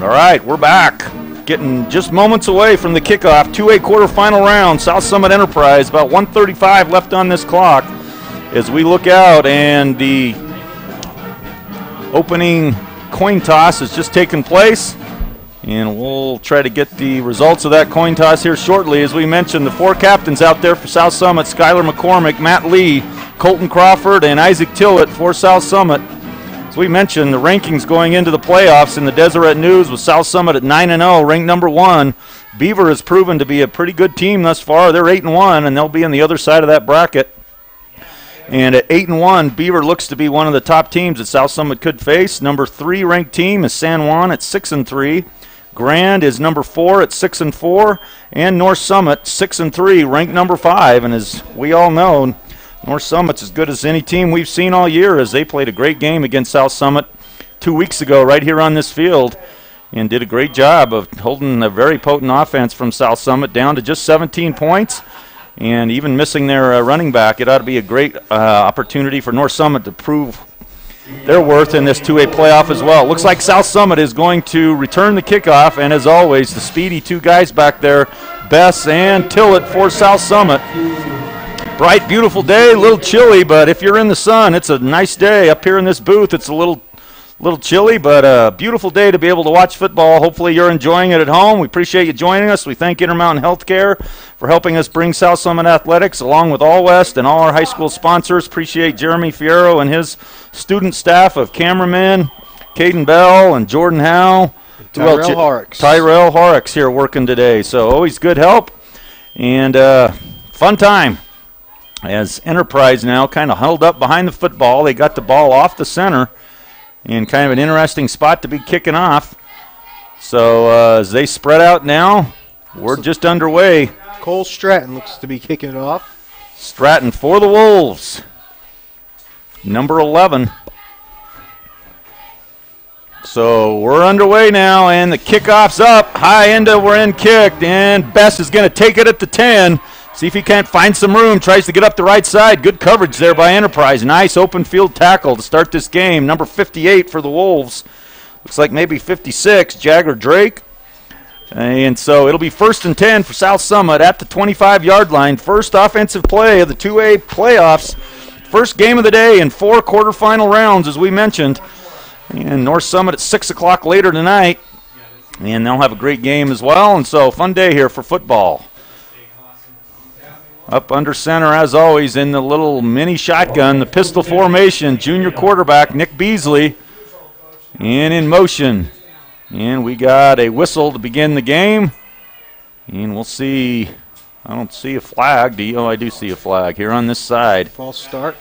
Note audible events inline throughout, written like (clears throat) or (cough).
All right, we're back. Getting just moments away from the kickoff. 2A quarterfinal round, South Summit Enterprise. About 135 left on this clock as we look out, and the opening coin toss has just taken place. And we'll try to get the results of that coin toss here shortly. As we mentioned, the four captains out there for South Summit Skylar McCormick, Matt Lee, Colton Crawford, and Isaac Tillett for South Summit. As we mentioned, the rankings going into the playoffs in the Deseret News with South Summit at 9 and 0, ranked number one. Beaver has proven to be a pretty good team thus far. They're 8 and 1, and they'll be on the other side of that bracket. And at 8 and 1, Beaver looks to be one of the top teams that South Summit could face. Number three ranked team is San Juan at 6 and 3. Grand is number four at six and four, and North Summit six and three, ranked number five. And as we all know, North Summit's as good as any team we've seen all year, as they played a great game against South Summit two weeks ago, right here on this field, and did a great job of holding a very potent offense from South Summit down to just 17 points. And even missing their uh, running back, it ought to be a great uh, opportunity for North Summit to prove their worth in this 2A playoff as well. Looks like South Summit is going to return the kickoff, and as always, the speedy two guys back there, Bess and Tillett for South Summit. Bright, beautiful day, a little chilly, but if you're in the sun, it's a nice day. Up here in this booth, it's a little little chilly, but a beautiful day to be able to watch football. Hopefully, you're enjoying it at home. We appreciate you joining us. We thank Intermountain Healthcare for helping us bring South Summit Athletics along with All West and all our high school sponsors. Appreciate Jeremy Fierro and his student staff of cameramen, Caden Bell and Jordan Howe. Tyrell Horrocks. Tyrell Horrocks here working today. So always good help and uh, fun time. As Enterprise now kind of huddled up behind the football, they got the ball off the center in kind of an interesting spot to be kicking off. So uh, as they spread out now, we're just underway. Cole Stratton looks to be kicking it off. Stratton for the Wolves. Number 11. So we're underway now, and the kickoff's up. High end we're in kicked, and Best is going to take it at the 10. See if he can't find some room. Tries to get up the right side. Good coverage there by Enterprise. Nice open field tackle to start this game. Number 58 for the Wolves. Looks like maybe 56. Jagger Drake. And so it'll be first and 10 for South Summit at the 25 yard line. First offensive play of the 2A playoffs. First game of the day in four quarterfinal rounds, as we mentioned. And North Summit at 6 o'clock later tonight. And they'll have a great game as well. And so, fun day here for football. Up under center, as always, in the little mini shotgun, the pistol formation, junior quarterback Nick Beasley. And in motion. And we got a whistle to begin the game. And we'll see. I don't see a flag. Do you? Oh, I do see a flag here on this side. False start.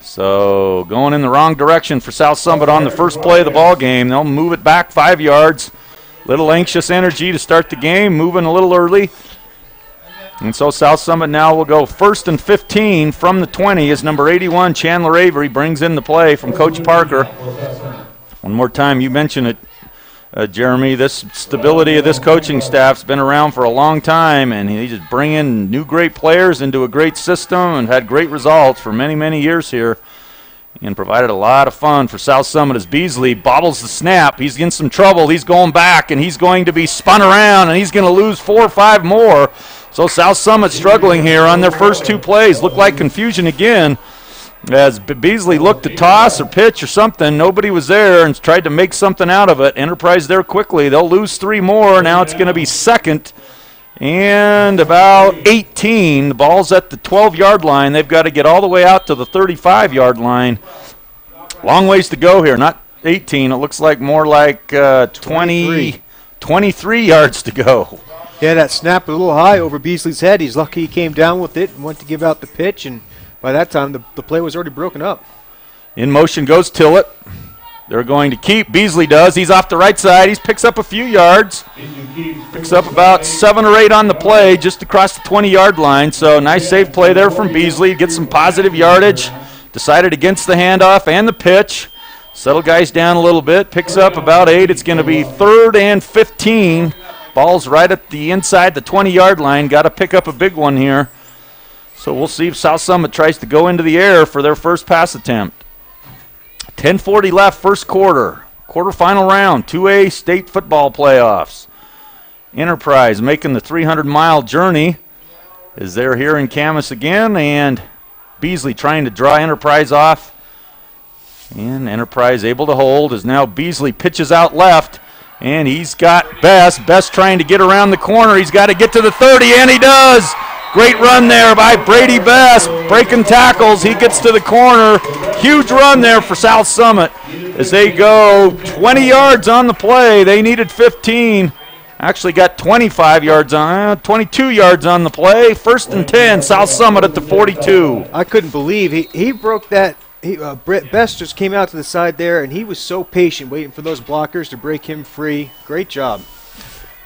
So going in the wrong direction for South Summit on the first play of the ball game. They'll move it back five yards. Little anxious energy to start the game, moving a little early. And so South Summit now will go first and 15 from the 20 as number 81 Chandler Avery brings in the play from Coach Parker. One more time, you mentioned it, uh, Jeremy. This stability of this coaching staff's been around for a long time, and he's just bringing new great players into a great system and had great results for many, many years here. And provided a lot of fun for South Summit as Beasley bobbles the snap. He's in some trouble. He's going back, and he's going to be spun around, and he's going to lose four or five more. So South Summit struggling here on their first two plays. Looked like confusion again as Beasley looked to toss or pitch or something. Nobody was there and tried to make something out of it. Enterprise there quickly. They'll lose three more. Now it's going to be second and about 18. The ball's at the 12 yard line. They've got to get all the way out to the 35 yard line. Long ways to go here. Not 18. It looks like more like uh, 20, 23. 23 yards to go. Yeah, that snap a little high over Beasley's head. He's lucky he came down with it and went to give out the pitch, and by that time the, the play was already broken up. In motion goes Tillett. They're going to keep. Beasley does. He's off the right side. He picks up a few yards. Picks up about seven or eight on the play, just across the 20 yard line. So nice save play there from Beasley. Gets some positive yardage. Decided against the handoff and the pitch. Settle guys down a little bit. Picks up about eight. It's going to be third and 15. Ball's right at the inside the 20 yard line. Got to pick up a big one here. So we'll see if South Summit tries to go into the air for their first pass attempt. 10:40 left, first quarter. quarterfinal round, 2A state football playoffs. Enterprise making the 300 mile journey as they're here in Kamas again, and Beasley trying to draw Enterprise off. And Enterprise able to hold as now Beasley pitches out left. And he's got Best. Best trying to get around the corner. He's got to get to the 30, and he does. Great run there by Brady Best. Breaking tackles. He gets to the corner. Huge run there for South Summit as they go 20 yards on the play. They needed 15. Actually got 25 yards on, uh, 22 yards on the play. First and 10, South Summit at the 42. I couldn't believe he, he broke that. He, uh, Brett Best just came out to the side there, and he was so patient, waiting for those blockers to break him free. Great job.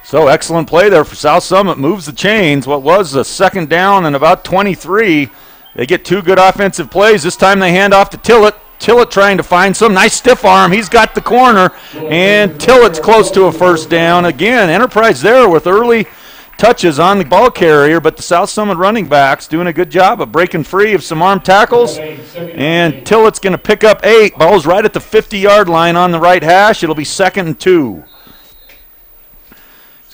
So excellent play there for South Summit. Moves the chains. What was a second down and about 23. They get two good offensive plays. This time they hand off to Tillett. Tillett trying to find some nice stiff arm. He's got the corner, and Tillett's close to a first down. Again, Enterprise there with early touches on the ball carrier, but the South Summit running backs doing a good job of breaking free of some arm tackles. And Tillett's going to pick up eight. Ball's right at the 50 yard line on the right hash. It'll be second and two.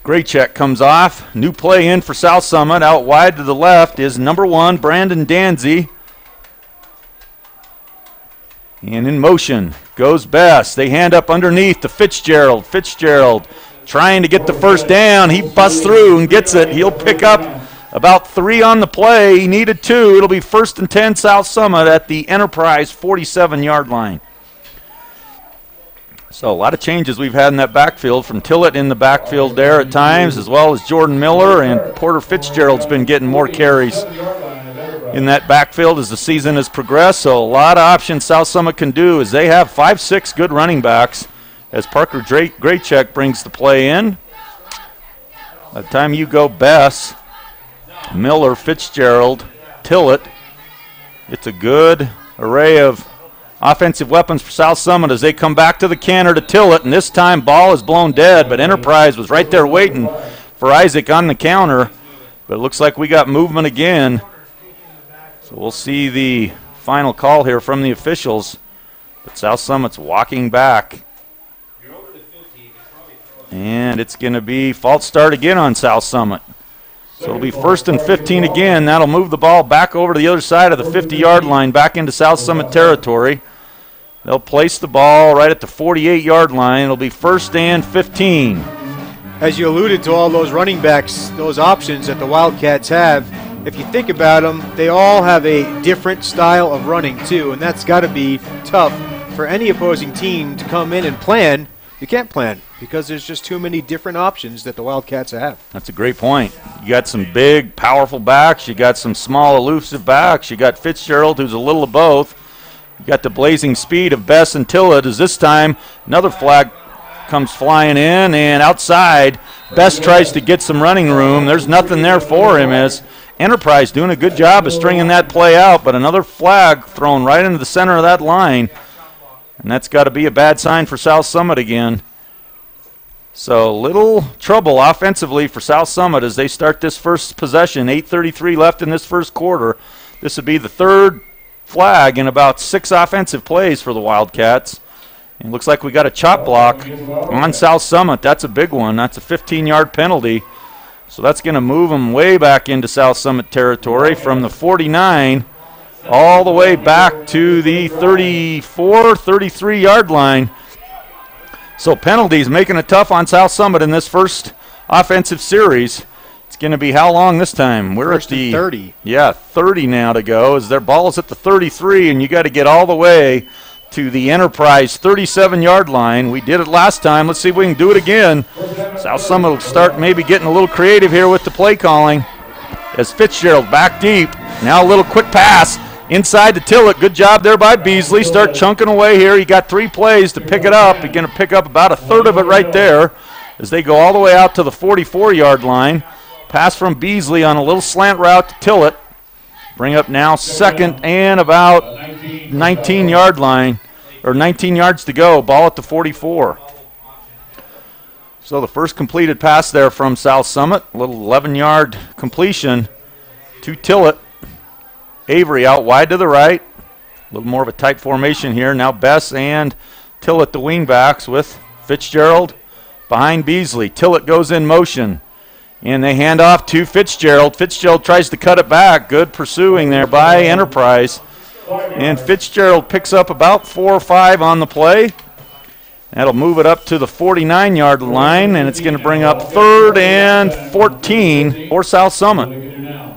Great check comes off. New play in for South Summit. Out wide to the left is number one, Brandon Danzy. And in motion goes Best. They hand up underneath to Fitzgerald. Fitzgerald trying to get the first down. He busts through and gets it. He'll pick up about three on the play. He needed two. It'll be first and 10 South Summit at the Enterprise 47 yard line. So a lot of changes we've had in that backfield from Tillett in the backfield there at times, as well as Jordan Miller and Porter Fitzgerald's been getting more carries in that backfield as the season has progressed. So a lot of options South Summit can do is they have five, six good running backs. As Parker Graycheck brings the play in. By the time you go Bess, Miller, Fitzgerald, Tillett, it's a good array of offensive weapons for South Summit as they come back to the counter to Tillett, and this time ball is blown dead, but Enterprise was right there waiting for Isaac on the counter. But it looks like we got movement again. So we'll see the final call here from the officials. But South Summit's walking back. And it's going to be false start again on South Summit. So it'll be first and 15 again. That'll move the ball back over to the other side of the 50 yard line, back into South Summit territory. They'll place the ball right at the 48 yard line. It'll be first and 15. As you alluded to all those running backs, those options that the Wildcats have, if you think about them, they all have a different style of running too, and that's got to be tough for any opposing team to come in and plan. You can't plan because there's just too many different options that the Wildcats have. That's a great point. You got some big, powerful backs. You got some small, elusive backs. You got Fitzgerald, who's a little of both. You got the blazing speed of Bess and Tillett. As this time another flag comes flying in and outside. Bess tries to get some running room. There's nothing there for him as Enterprise doing a good job of stringing that play out, but another flag thrown right into the center of that line. And that's got to be a bad sign for South Summit again. So little trouble offensively for South Summit as they start this first possession. 8:33 left in this first quarter. This would be the third flag in about six offensive plays for the Wildcats. And looks like we got a chop block on South Summit. That's a big one. That's a 15-yard penalty. So that's going to move them way back into South Summit territory from the 49 all the way back to the 34, 33 yard line. So penalties making it tough on South Summit in this first offensive series. It's going to be how long this time? We're First at the 30. Yeah, 30 now to go. As their ball is at the 33, and you got to get all the way to the Enterprise 37-yard line. We did it last time. Let's see if we can do it again. South Summit will start maybe getting a little creative here with the play calling. As Fitzgerald back deep. Now a little quick pass inside to Tillett. Good job there by Beasley. Start chunking away here. He got three plays to pick it up. He's going to pick up about a third of it right there as they go all the way out to the 44-yard line. Pass from Beasley on a little slant route to Tillett. Bring up now second and about 19 yard line, or 19 yards to go. Ball at the 44. So the first completed pass there from South Summit, a little 11 yard completion to Tillett. Avery out wide to the right. A little more of a tight formation here. Now Bess and Tillett the wingbacks with Fitzgerald behind Beasley. Tillett goes in motion. And they hand off to Fitzgerald. Fitzgerald tries to cut it back. Good pursuing there by Enterprise. And Fitzgerald picks up about four or five on the play. That'll move it up to the 49 yard line, and it's going to bring up third and 14 for South Summit.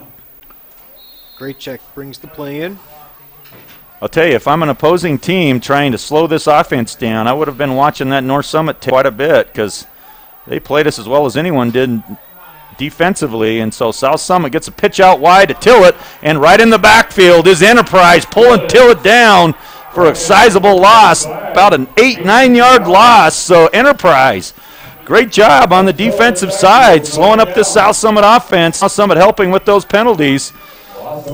Graycheck brings the play in. I'll tell you, if I'm an opposing team trying to slow this offense down, I would have been watching that North Summit quite a bit because they played us as well as anyone did defensively. And so South Summit gets a pitch out wide to Tillett, and right in the backfield is Enterprise pulling Tillett down for a sizable loss, about an eight, nine yard loss. So Enterprise. Great job on the defensive side, slowing up this South Summit offense. South Summit helping with those penalties.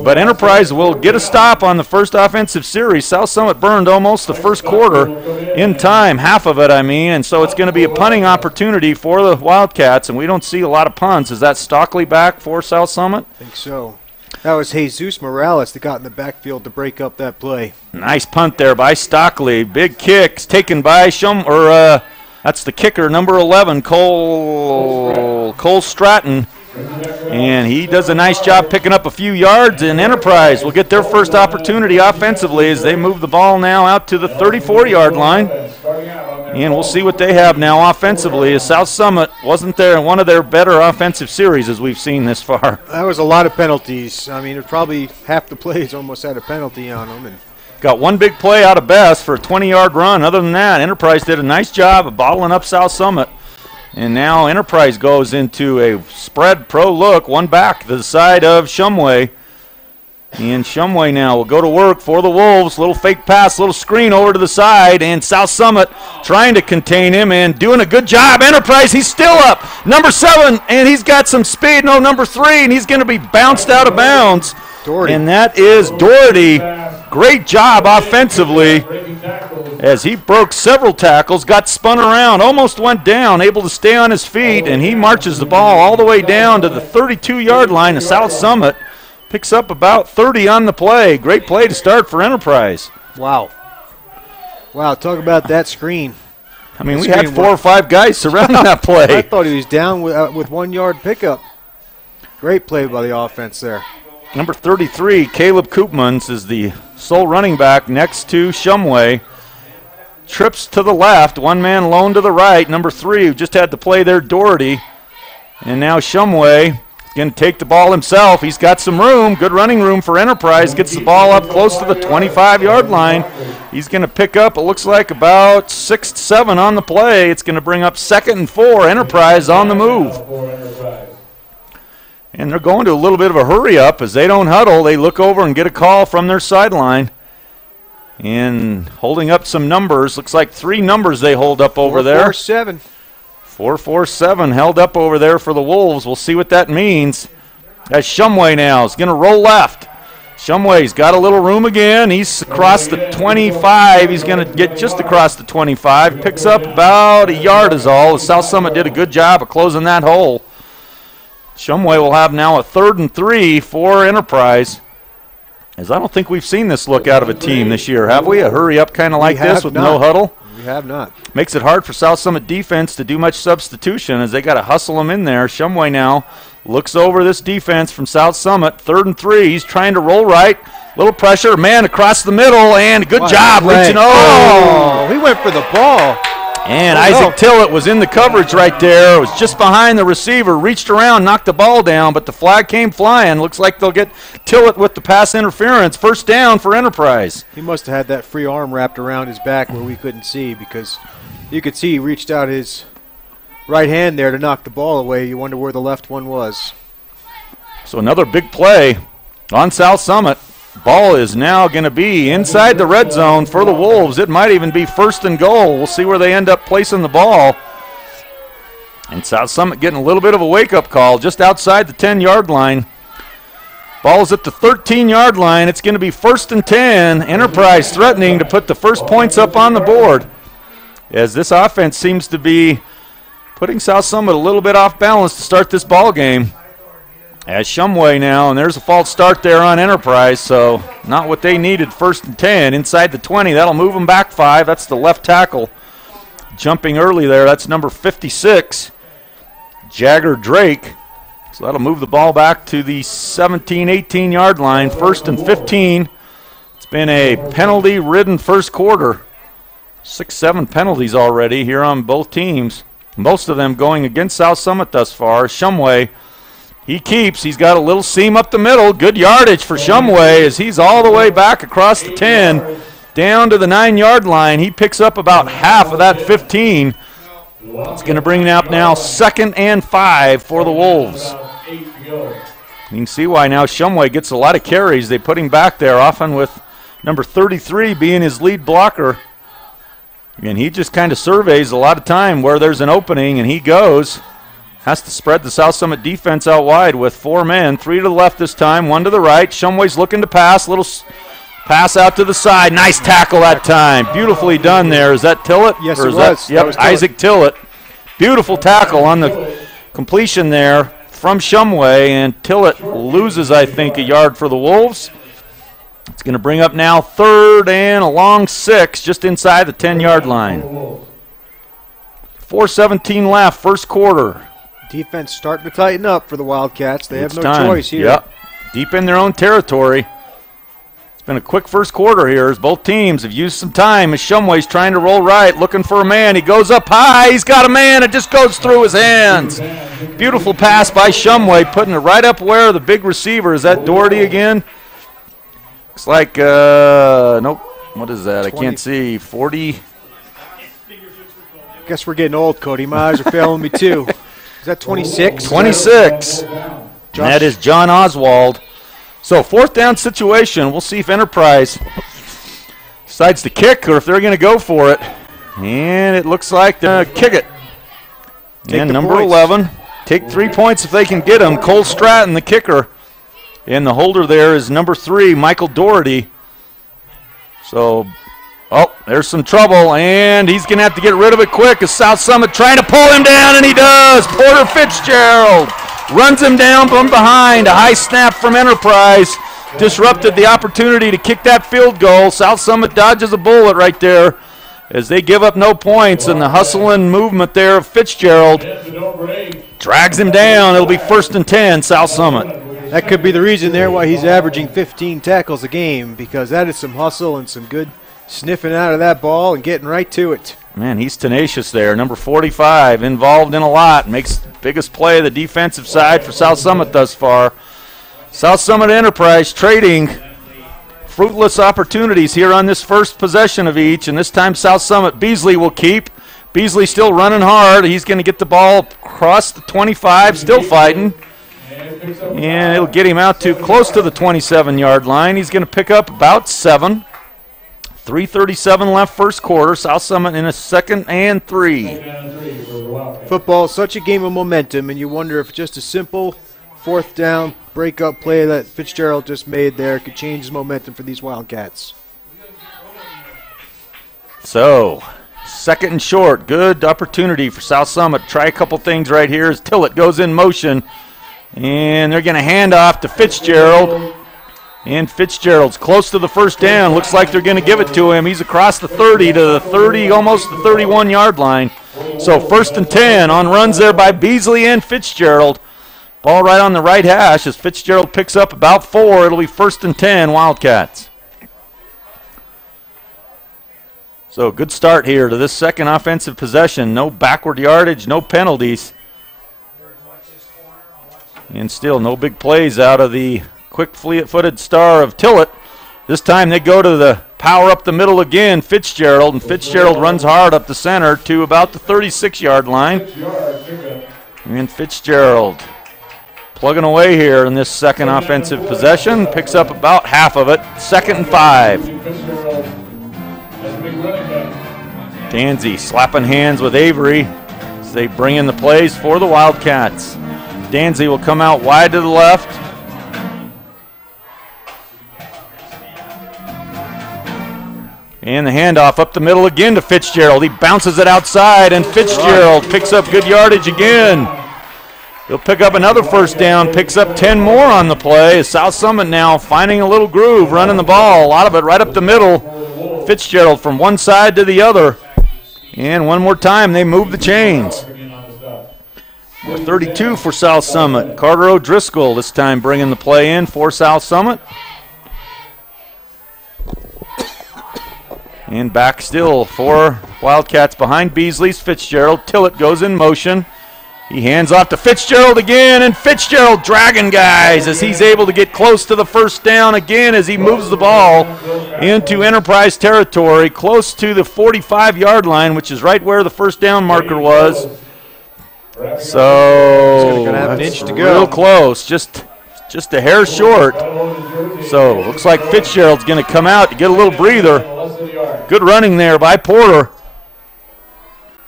But Enterprise will get a stop on the first offensive series. South Summit burned almost the first quarter in time, half of it, I mean, and so it's going to be a punting opportunity for the Wildcats, and we don't see a lot of punts. Is that Stockley back for South Summit? I think so. That was Jesus Morales that got in the backfield to break up that play. Nice punt there by Stockley. Big kicks taken by Shum, or uh, that's the kicker, number 11, Cole Cole Stratton. And he does a nice job picking up a few yards, and Enterprise will get their first opportunity offensively as they move the ball now out to the 34 yard line. And we'll see what they have now offensively. As South Summit wasn't there in one of their better offensive series as we've seen this far. (laughs) That was a lot of penalties. I mean, probably half the plays almost had a penalty on them. And Got one big play out of Best for a 20 yard run. Other than that, Enterprise did a nice job of bottling up South Summit. And now Enterprise goes into a spread pro look, one back to the side of Shumway. And Shumway now will go to work for the Wolves. Little fake pass, little screen over to the side, and South Summit trying to contain him and doing a good job. Enterprise, he's still up. Number seven, and he's got some speed. No, number three, and he's going to be bounced out of bounds. Doherty. And that is Doherty. Great job offensively as he broke several tackles, got spun around, almost went down, able to stay on his feet, and he marches the ball all the way down to the 32 yard line of South Summit. Picks up about 30 on the play. Great play to start for Enterprise. wow. Wow, talk about that screen. I mean, we had four or five guys surrounding that (laughs) play. I thought he was down with, uh, with one yard pickup. Great play by the offense there. Number 33, Caleb Koopmans, is the sole running back next to Shumway. Trips to the left, one man lone to the right. Number three, who just had to play there, Doherty. And now Shumway is going to take the ball himself. He's got some room, good running room for Enterprise. Gets the ball up close to the 25 yard line. He's going to pick up, it looks like, about six, seven on the play. It's going to bring up second and four. Enterprise on the move. And they're going to a little bit of a hurry up as they don't huddle. They look over and get a call from their sideline. And holding up some numbers. Looks like three numbers they hold up over Four, there. Four, seven. 447 held up over there for the Wolves. We'll see what that means. As Shumway now is going to roll left. Shumway's got a little room again. He's across the 25. He's going to get just across the 25. Picks up about a yard is all. South Summit did a good job of closing that hole. Shumway will have now a third and three for Enterprise. As I don't think we've seen this look out of a team this year, have we? A hurry up kind of like this with not. no huddle? We have not. Makes it hard for South Summit defense to do much substitution as they got to hustle them in there. Shumway now looks over this defense from South Summit. Third and three. He's trying to roll right. Little pressure. Man across the middle. And good What job reaching. Oh! Oh, he went for the ball. And Oh, Isaac no. Tillett was in the coverage right there. It was just behind the receiver. Reached around, knocked the ball down, but the flag came flying. Looks like they'll get Tillett with the pass interference. First down for Enterprise. He must have had that free arm wrapped around his back where we couldn't see because you could see he reached out his right hand there to knock the ball away. You wonder where the left one was. So another big play on South Summit. Ball is now going to be inside the red zone for the Wolves. It might even be first and goal. We'll see where they end up placing the ball. And South Summit getting a little bit of a wake up call just outside the 10 yard line. Ball's at the 13 yard line. It's going to be first and 10. Enterprise threatening to put the first points up on the board. As this offense seems to be putting South Summit a little bit off balance to start this ball game. As Shumway now, and there's a false start there on Enterprise, so not what they needed. First and 10 inside the 20. That'll move them back five. That's the left tackle jumping early there. That's number 56, Jagger Drake. So that'll move the ball back to the 17 18 yard line. First and 15. It's been a penalty ridden first quarter. Six, seven penalties already here on both teams. Most of them going against South Summit thus far. Shumway he keeps. He's got a little seam up the middle. Good yardage for Shumway as he's all the way back across the 10 down to the nine yard line. He picks up about half of that 15. It's going to bring it up now second and five for the Wolves. You can see why now Shumway gets a lot of carries. They put him back there, often with number 33 being his lead blocker. And he just kind of surveys a lot of time where there's an opening, and he goes. Has to spread the South Summit defense out wide with four men, three to the left this time, one to the right. Shumway's looking to pass, little pass out to the side. Nice tackle that time. Beautifully done there. Is that Tillett? Yes, or it is was. That, yep, That was Tillett. Isaac Tillett. Beautiful tackle on the completion there from Shumway, and Tillett loses, I think, a yard for the Wolves. It's going to bring up now third and a long six just inside the 10 yard line. 4.17 left, first quarter. Defense starting to tighten up for the Wildcats. They It's have no time. choice here. Yep. Deep in their own territory. It's been a quick first quarter here as both teams have used some time as Shumway's trying to roll right, looking for a man. He goes up high. He's got a man. It just goes through his hands. Beautiful pass by Shumway, putting it right up where the big receiver is. That Doherty again? Looks like, uh, nope. What is that? I can't see. 40. Guess we're getting old, Cody. My eyes are failing me too. (laughs) Is that 26? 26. And that is John Oswald. So fourth down situation. We'll see if Enterprise decides to kick or if they're going to go for it. And it looks like they're going to kick it. Take and number points. 11. Take three points if they can get them. Cole Stratton, the kicker. And the holder there is number three, Michael Doherty. So, oh, there's some trouble, and he's going to have to get rid of it quick. As South Summit trying to pull him down, and he does. Porter Fitzgerald runs him down from behind. A high snap from Enterprise disrupted the opportunity to kick that field goal. South Summit dodges a bullet right there as they give up no points, and the hustling movement there of Fitzgerald drags him down. It'll be first and 10, South Summit. That could be the reason there why he's averaging 15 tackles a game because that is some hustle and some good sniffing out of that ball and getting right to it. Man, he's tenacious there. Number 45, involved in a lot. Makes biggest play of the defensive side for South Summit thus far. South Summit Enterprise trading fruitless opportunities here on this first possession of each, and this time South Summit Beasley will keep. Beasley still running hard. He's going to get the ball across the 25, still fighting. And it'll get him out to close to the 27 yard line. He's going to pick up about seven. 337 left first quarter. South Summit in a second and three. Football is such a game of momentum, and you wonder if just a simple fourth down breakup play that Fitzgerald just made there could change his momentum for these Wildcats. So, second and short. Good opportunity for South Summit. Try a couple things right here as Tillett goes in motion. And they're going to hand off to Fitzgerald. And Fitzgerald's close to the first down. Looks like they're going to give it to him. He's across the 30 to the 30, almost the 31 yard line. So first and 10 on runs there by Beasley and Fitzgerald. Ball right on the right hash as Fitzgerald picks up about four. It'll be first and 10 Wildcats. So good start here to this second offensive possession. No backward yardage, no penalties. And still no big plays out of the quick fleet-footed star of Tillett. This time they go to the power up the middle again, Fitzgerald, and Fitzgerald runs hard up the center to about the 36-yard line. And Fitzgerald plugging away here in this second offensive possession, picks up about half of it. Second and five. Danzy slapping hands with Avery as they bring in the plays for the Wildcats. Danzy will come out wide to the left. And the handoff up the middle again to Fitzgerald. He bounces it outside, and Fitzgerald picks up good yardage again. He'll pick up another first down, picks up 10 more on the play. South Summit now finding a little groove, running the ball, a lot of it right up the middle. Fitzgerald from one side to the other. And one more time, they move the chains. 32 for South Summit. Carter O'Driscoll this time bringing the play in for South Summit. And back still for Wildcats behind Beasley's Fitzgerald. Tillett goes in motion. He hands off to Fitzgerald again, and Fitzgerald dragging guys as he's able to get close to the first down again as he moves the ball into Enterprise territory, close to the 45 yard line, which is right where the first down marker was. So gonna have an inch to go. real close, just just a hair short. So looks like Fitzgerald's going to come out to get a little breather. Good running there by Porter.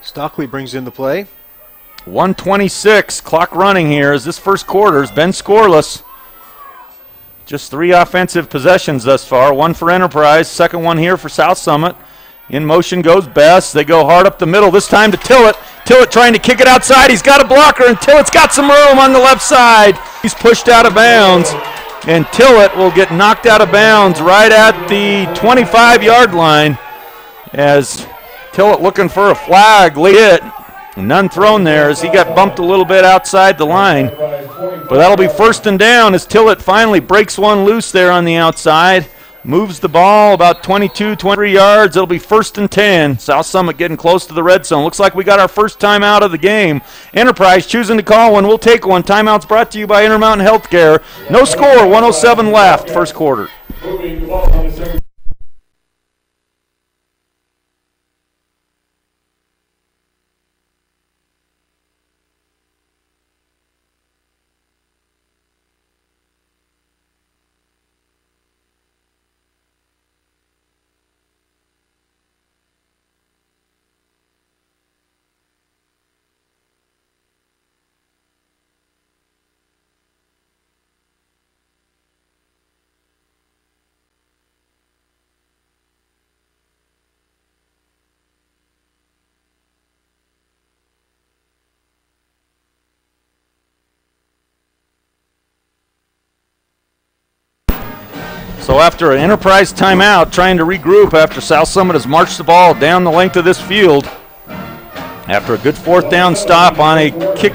Stockley brings in the play. 126 clock running here as this first quarter has been scoreless. Just three offensive possessions thus far. One for Enterprise, second one here for South Summit. In motion goes Best. They go hard up the middle. This time to Tillett. Tillett trying to kick it outside. He's got a blocker, and Tillett's got some room on the left side. He's pushed out of bounds, and Tillett will get knocked out of bounds right at the 25 yard line as Tillett looking for a flag. It. None thrown there as he got bumped a little bit outside the line. But that'll be first and down as Tillett finally breaks one loose there on the outside. Moves the ball about 22, 23 yards. It'll be first and 10. South Summit getting close to the red zone. Looks like we got our first timeout of the game. Enterprise choosing to call one. We'll take one. Timeout's brought to you by Intermountain Healthcare. No score, 107 left, first quarter. After an Enterprise timeout, trying to regroup after South Summit has marched the ball down the length of this field, after a good fourth down stop on a kick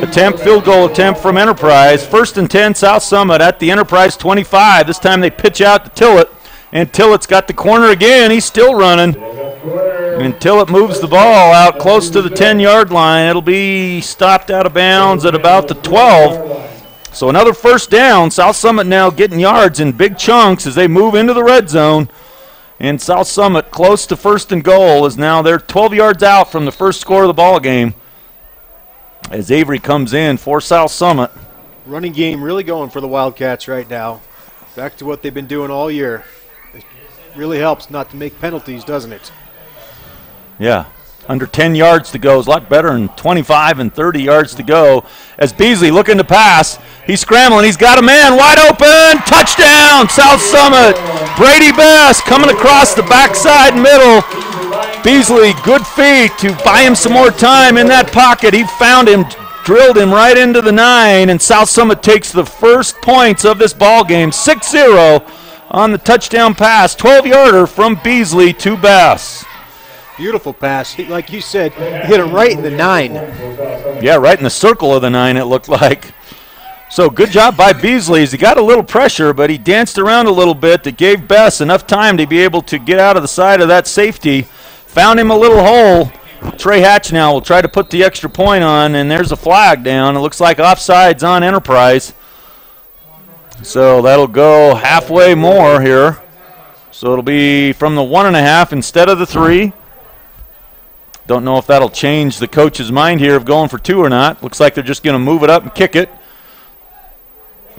attempt, field goal attempt from Enterprise, first and 10 South Summit at the Enterprise 25. This time they pitch out to Tillett, and Tillett's got the corner again. He's still running. Tillett moves the ball out close to the 10 yard line, it'll be stopped out of bounds at about the 12. So another first down. South Summit now getting yards in big chunks as they move into the red zone. And South Summit close to first and goal is now they're 12 yards out from the first score of the ball game. As Avery comes in for South Summit. Running game really going for the Wildcats right now. Back to what they've been doing all year. It really helps not to make penalties, doesn't it? Yeah. Under 10 yards to go is a lot better than 25 and 30 yards to go. As Beasley looking to pass, he's scrambling. He's got a man wide open. Touchdown, South Summit. Brady Bass coming across the backside middle. Beasley, good feet to buy him some more time in that pocket. He found him, drilled him right into the nine, and South Summit takes the first points of this ball game, 6-0 on the touchdown pass, 12-yarder from Beasley to Bass. Beautiful pass. He, like you said, he hit it right in the nine. Yeah, right in the circle of the nine, it looked like. So good job by Beasley. He got a little pressure, but he danced around a little bit that gave Bess enough time to be able to get out of the side of that safety. Found him a little hole. Trey Hatch now will try to put the extra point on, and there's a flag down. It looks like offsides on Enterprise. So that'll go halfway more here. So it'll be from the one and a half instead of the three. Don't know if that'll change the coach's mind here of going for two or not. Looks like they're just going to move it up and kick it.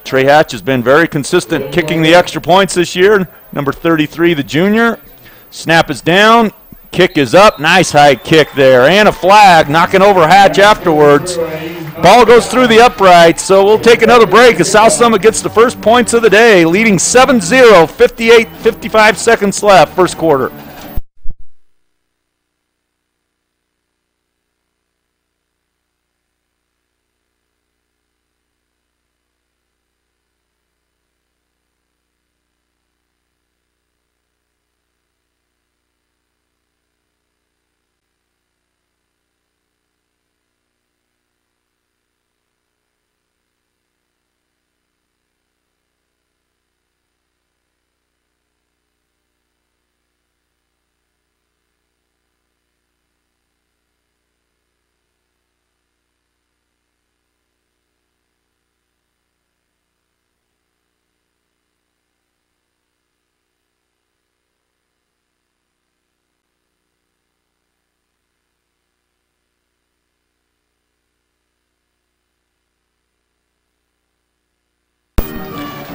Trey Hatch has been very consistent kicking the extra points this year. Number 33, the junior. Snap is down. Kick is up. Nice high kick there. And a flag knocking over Hatch afterwards. Ball goes through the upright, so we'll take another break as South Summit gets the first points of the day, leading 7 0, 58 55 seconds left, first quarter.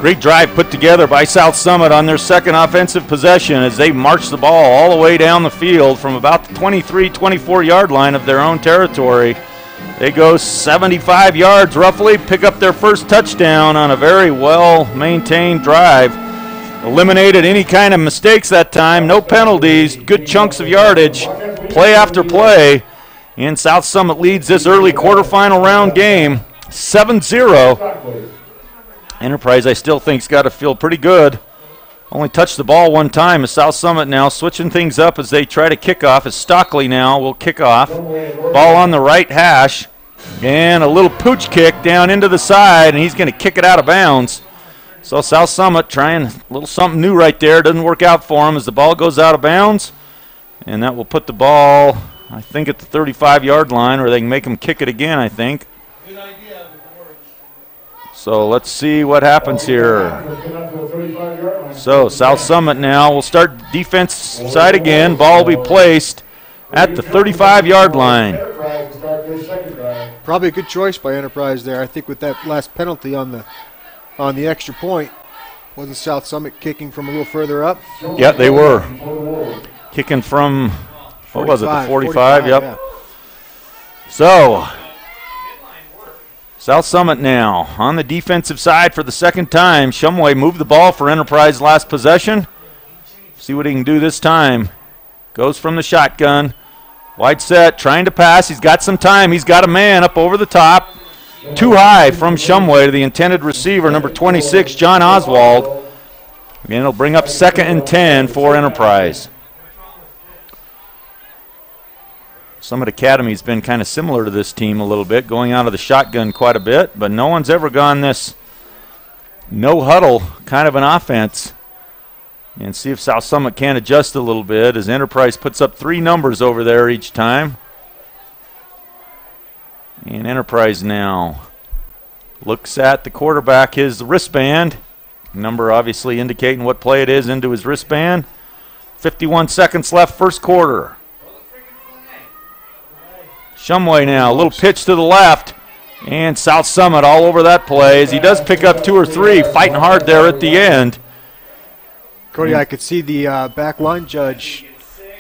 Great drive put together by South Summit on their second offensive possession as they march the ball all the way down the field from about the 23 24 yard line of their own territory. They go 75 yards roughly, pick up their first touchdown on a very well maintained drive. Eliminated any kind of mistakes that time, no penalties, good chunks of yardage, play after play. And South Summit leads this early quarterfinal round game 7 0. Enterprise, I still think, has got to feel pretty good. Only touched the ball one time. South Summit now switching things up as they try to kick off. As Stockley now will kick off. Ball on the right hash. And a little pooch kick down into the side, and he's going to kick it out of bounds. So South Summit trying a little something new right there. Doesn't work out for him as the ball goes out of bounds. And that will put the ball, I think, at the 35 yard line, or they can make him kick it again, I think. So let's see what happens here. So South Summit now will start defense side again. Ball will be placed at the 35 yard line. Probably a good choice by Enterprise there. I think with that last penalty on the on the extra point, wasn't South Summit kicking from a little further up? Yeah, they were kicking from what was it, the 45? 45 yep. Yeah. So South Summit now on the defensive side for the second time. Shumway moved the ball for Enterprise last possession. See what he can do this time. Goes from the shotgun. Wide set, trying to pass. He's got some time. He's got a man up over the top. Too high from Shumway to the intended receiver, number 26, John Oswald. Again, it'll bring up second and 10 for Enterprise. Summit Academy's been kind of similar to this team a little bit, going out of the shotgun quite a bit, but no one's ever gone this no huddle kind of an offense. And see if South Summit can adjust a little bit as Enterprise puts up three numbers over there each time. And Enterprise now looks at the quarterback, his wristband. Number obviously indicating what play it is into his wristband. 51 seconds left, first quarter. Shumway now, a little pitch to the left. And South Summit all over that play as he does pick up two or three, fighting hard there at the end. Cody, I could see the uh, back line judge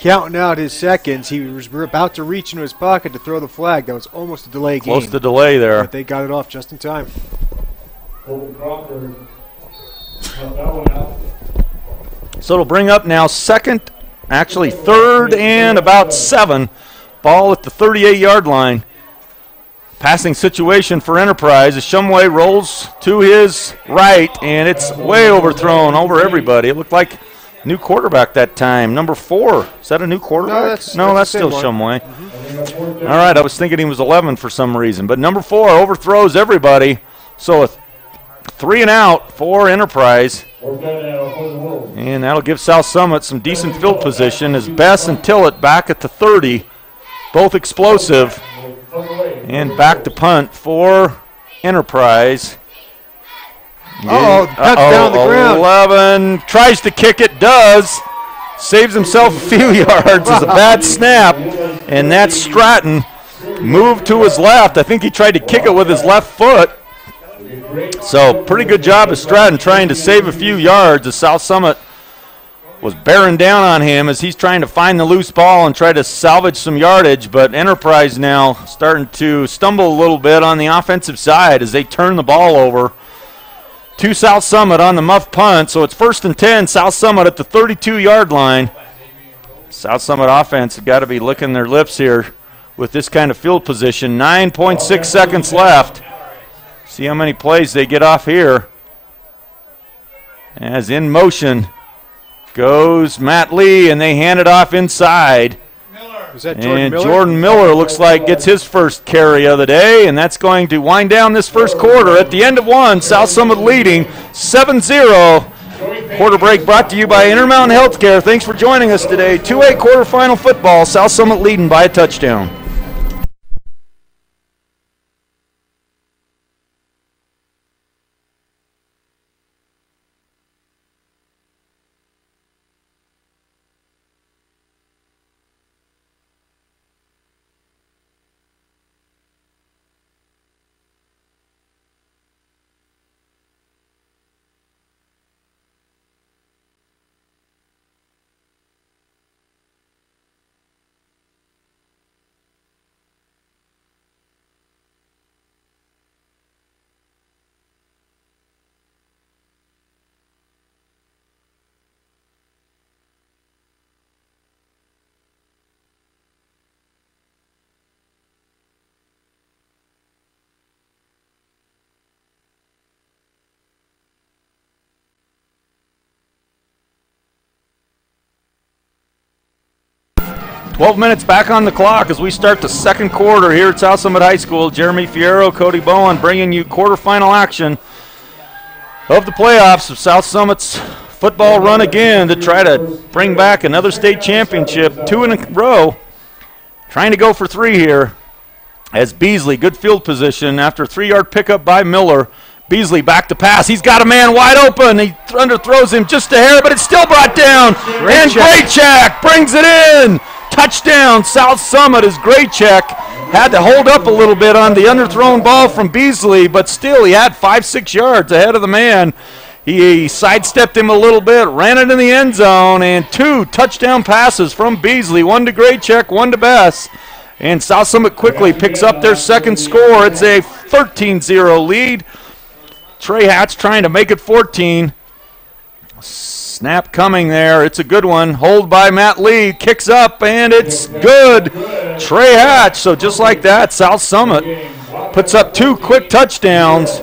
counting out his seconds. He was about to reach into his pocket to throw the flag. That was almost a delay game. Close to delay there. But they got it off just in time. So it'll bring up now second, actually third and about seven Ball at the 38 yard line. Passing situation for Enterprise as Shumway rolls to his right, and it's way overthrown over everybody. It looked like new quarterback that time. Number four. Is that a new quarterback? No, that's, no, that's, that's still Shumway. Mm-hmm. All right, I was thinking he was 11 for some reason. But number four overthrows everybody. So a three and out for Enterprise. And that'll give South Summit some decent field position as Bess and Tillett back at the 30 both explosive. And back to punt for Enterprise. Oh, that's down the ground. 11 tries to kick it, does. Saves himself a few (laughs) yards. It's a bad snap. And that's Stratton. Moved to his left. I think he tried to kick it with his left foot. So, pretty good job of Stratton trying to save a few yards. The South Summit was bearing down on him as he's trying to find the loose ball and try to salvage some yardage. But Enterprise now starting to stumble a little bit on the offensive side as they turn the ball over to South Summit on the muff punt. So it's first and 10, South Summit at the 32 yard line. South Summit offense have got to be licking their lips here with this kind of field position. 9.6 seconds left. See how many plays they get off here. As in motion goes Matt Lee, and they hand it off inside. Jordan and Miller? Jordan Miller looks like gets his first carry of the day, and that's going to wind down this first quarter. At the end of one, South Summit leading 7 0. Quarter break brought to you by Intermountain Healthcare. Thanks for joining us today. 2A quarterfinal football, South Summit leading by a touchdown. 12 minutes back on the clock as we start the second quarter here at South Summit High School. Jeremy Fierro, Cody Bowen bringing you quarterfinal action of the playoffs of South Summit's football run again to try to bring back another state championship, two in a row. Trying to go for three here as Beasley, good field position after a three yard pickup by Miller. Beasley back to pass. He's got a man wide open. He underthrows him just a hair, but it's still brought down. Graycheck. Brings it in. Touchdown, South Summit is Graycheck. Had to hold up a little bit on the underthrown ball from Beasley, but still he had five, six yards ahead of the man. He sidestepped him a little bit, ran it in the end zone, and two touchdown passes from Beasley. One to Graycheck, one to Bess. And South Summit quickly picks up their second score. It's a 13 0 lead. Trey Hatch trying to make it 14. Snap coming there. It's a good one. Hold by Matt Lee. Kicks up, and it's good. Trey Hatch. So just like that, South Summit puts up two quick touchdowns.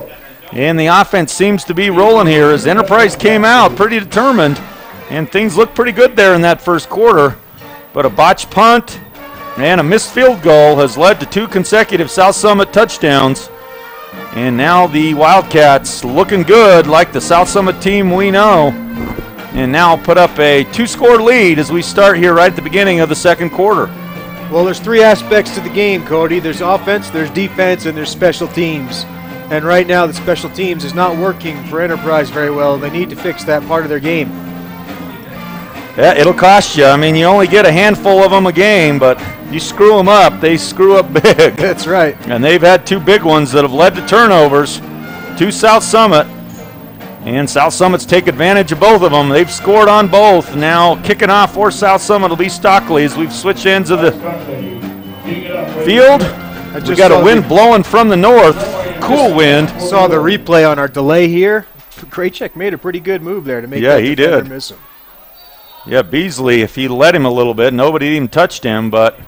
And the offense seems to be rolling here as Enterprise came out pretty determined. And things looked pretty good there in that first quarter. But a botched punt and a missed field goal has led to two consecutive South Summit touchdowns. And now the Wildcats looking good like the South Summit team we know. And now put up a two score lead as we start here right at the beginning of the second quarter. Well, there's three aspects to the game, Cody. There's offense, there's defense, and there's special teams. And right now, the special teams is not working for Enterprise very well. They need to fix that part of their game. Yeah, it'll cost you. I mean, you only get a handful of them a game, but you screw them up, they screw up (laughs) big. That's right. And they've had two big ones that have led to turnovers to South Summit. And South Summit's take advantage of both of them. They've scored on both. Now kicking off for South Summit will be Stockley as we've switched ends of the field. We got a wind blowing from the north. Cool wind. Saw the replay on our delay here. Graycheck made a pretty good move there to make Yeah, he did. miss him. Yeah, Beasley, if he let him a little bit, nobody even touched him. But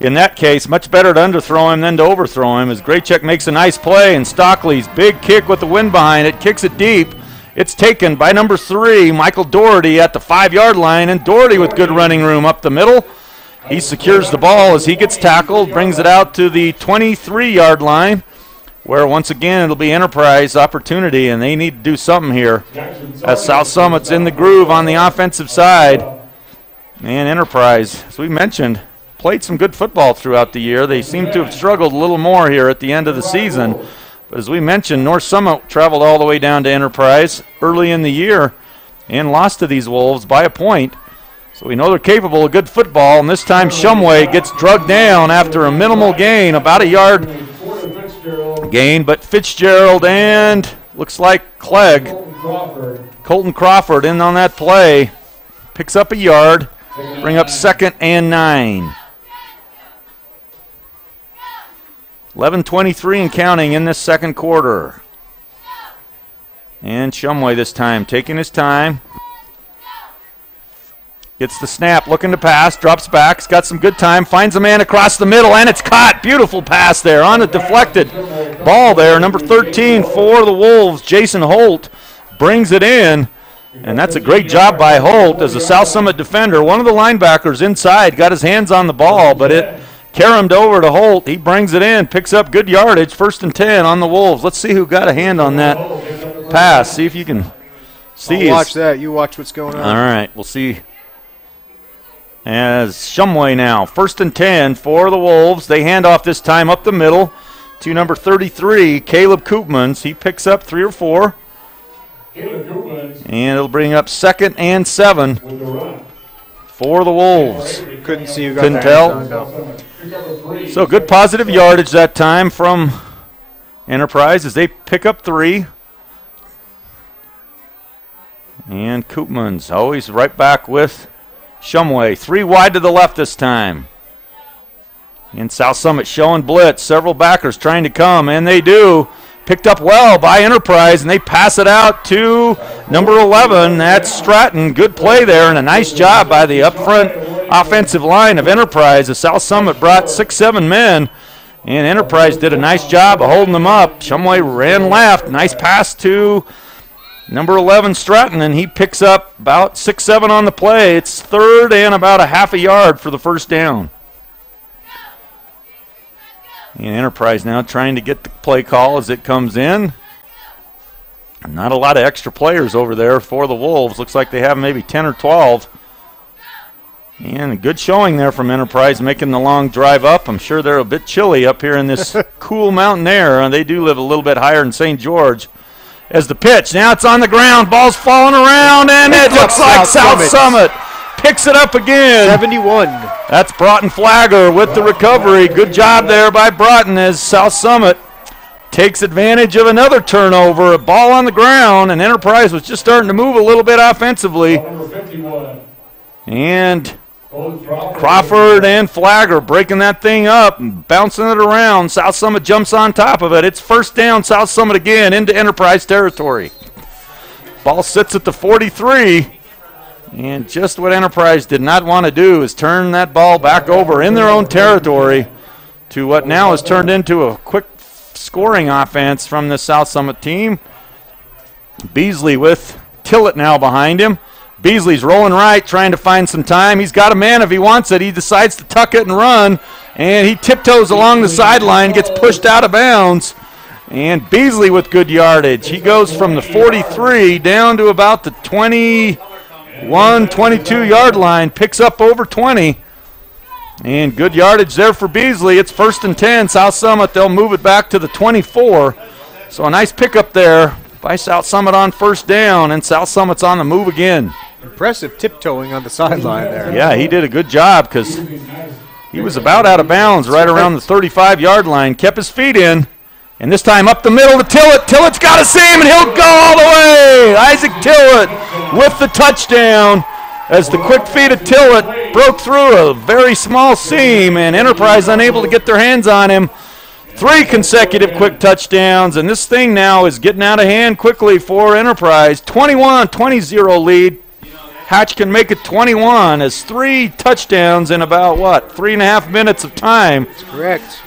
in that case, much better to underthrow him than to overthrow him. As Graycheck makes a nice play, and Stockley's big kick with the wind behind it kicks it deep. It's taken by number three, Michael Doherty, at the five yard line, and Doherty with good running room up the middle. He secures the ball as he gets tackled, brings it out to the 23 yard line, where once again it'll be Enterprise opportunity, and they need to do something here. As South Summit's in the groove on the offensive side. And Enterprise, as we mentioned, played some good football throughout the year. They seem to have struggled a little more here at the end of the season. But as we mentioned, North Summit traveled all the way down to Enterprise early in the year and lost to these Wolves by a point. So we know they're capable of good football. And this time, Shumway gets drugged down after a minimal gain, about a yard gain. But Fitzgerald and looks like Clegg, Colton Crawford in on that play, picks up a yard, bring up second and nine. 11:23 and counting in this second quarter. And Shumway this time taking his time. Gets the snap, looking to pass, drops back, has got some good time, finds a man across the middle, and it's caught. Beautiful pass there on a deflected ball there. Number 13 for the Wolves, Jason Holt, brings it in. And that's a great job by Holt as a South Summit defender. One of the linebackers inside got his hands on the ball, but it caromed over to Holt. He brings it in, picks up good yardage, first and 10 on the Wolves. Let's see who got a hand on that pass. See if you can see. I'll watch that. You watch what's going on. all right, we'll see. As Shumway now, first and 10 for the Wolves. They hand off this time up the middle to number 33, Caleb Koopmans. He picks up three or four. And it'll bring up second and seven for the Wolves. Couldn't see who got Couldn't their hands tell. So good positive yardage that time from Enterprise as they pick up three. And Koopmans always right back with Shumway. Three wide to the left this time. And South Summit showing blitz. Several backers trying to come, and they do. Picked up well by Enterprise, and they pass it out to number 11. That's Stratton. Good play there, and a nice job by the up front offensive line of Enterprise. The South Summit brought six, seven men, and Enterprise did a nice job of holding them up. Shumway ran left. Nice pass to number 11 Stratton, and he picks up about 6 7 on the play. It's third and about a half a yard for the first down. And Enterprise now trying to get the play call as it comes in. Not a lot of extra players over there for the Wolves. Looks like they have maybe 10 or 12. And a good showing there from Enterprise making the long drive up. I'm sure they're a bit chilly up here in this (laughs) cool mountain air. And they do live a little bit higher in St. George. As the pitch, now it's on the ground, ball's falling around, and it looks like South Summit. Summit picks it up again. 71. That's Broughton Flagger with the recovery. Good job there by Broughton as South Summit takes advantage of another turnover. A ball on the ground, and Enterprise was just starting to move a little bit offensively. And Crawford and Flagger breaking that thing up and bouncing it around. South Summit jumps on top of it. It's first down, South Summit again into Enterprise territory. Ball sits at the 43. And just what Enterprise did not want to do is turn that ball back over in their own territory to what now has turned into a quick scoring offense from the South Summit team. Beasley with Tillett now behind him. Beasley's rolling right, trying to find some time. He's got a man if he wants it. He decides to tuck it and run, and he tiptoes along the sideline, gets pushed out of bounds. And Beasley with good yardage. He goes from the 43 down to about the 21, 22 yard line, picks up over 20. And good yardage there for Beasley. It's first and 10. South Summit, they'll move it back to the 24. So a nice pickup there by South Summit on first down, and South Summit's on the move again. Impressive tiptoeing on the sideline there. Yeah, he did a good job because he was about out of bounds right around the 35 yard line. Kept his feet in. And this time up the middle to Tillett. Tillett's got a seam and he'll go all the way. Isaac Tillett with the touchdown as the quick feet of Tillett broke through a very small seam and Enterprise unable to get their hands on him. Three consecutive quick touchdowns, and this thing now is getting out of hand quickly for Enterprise. 21 20 lead. Hatch can make it 21 as three touchdowns in about what three and a half minutes of time. That's correct.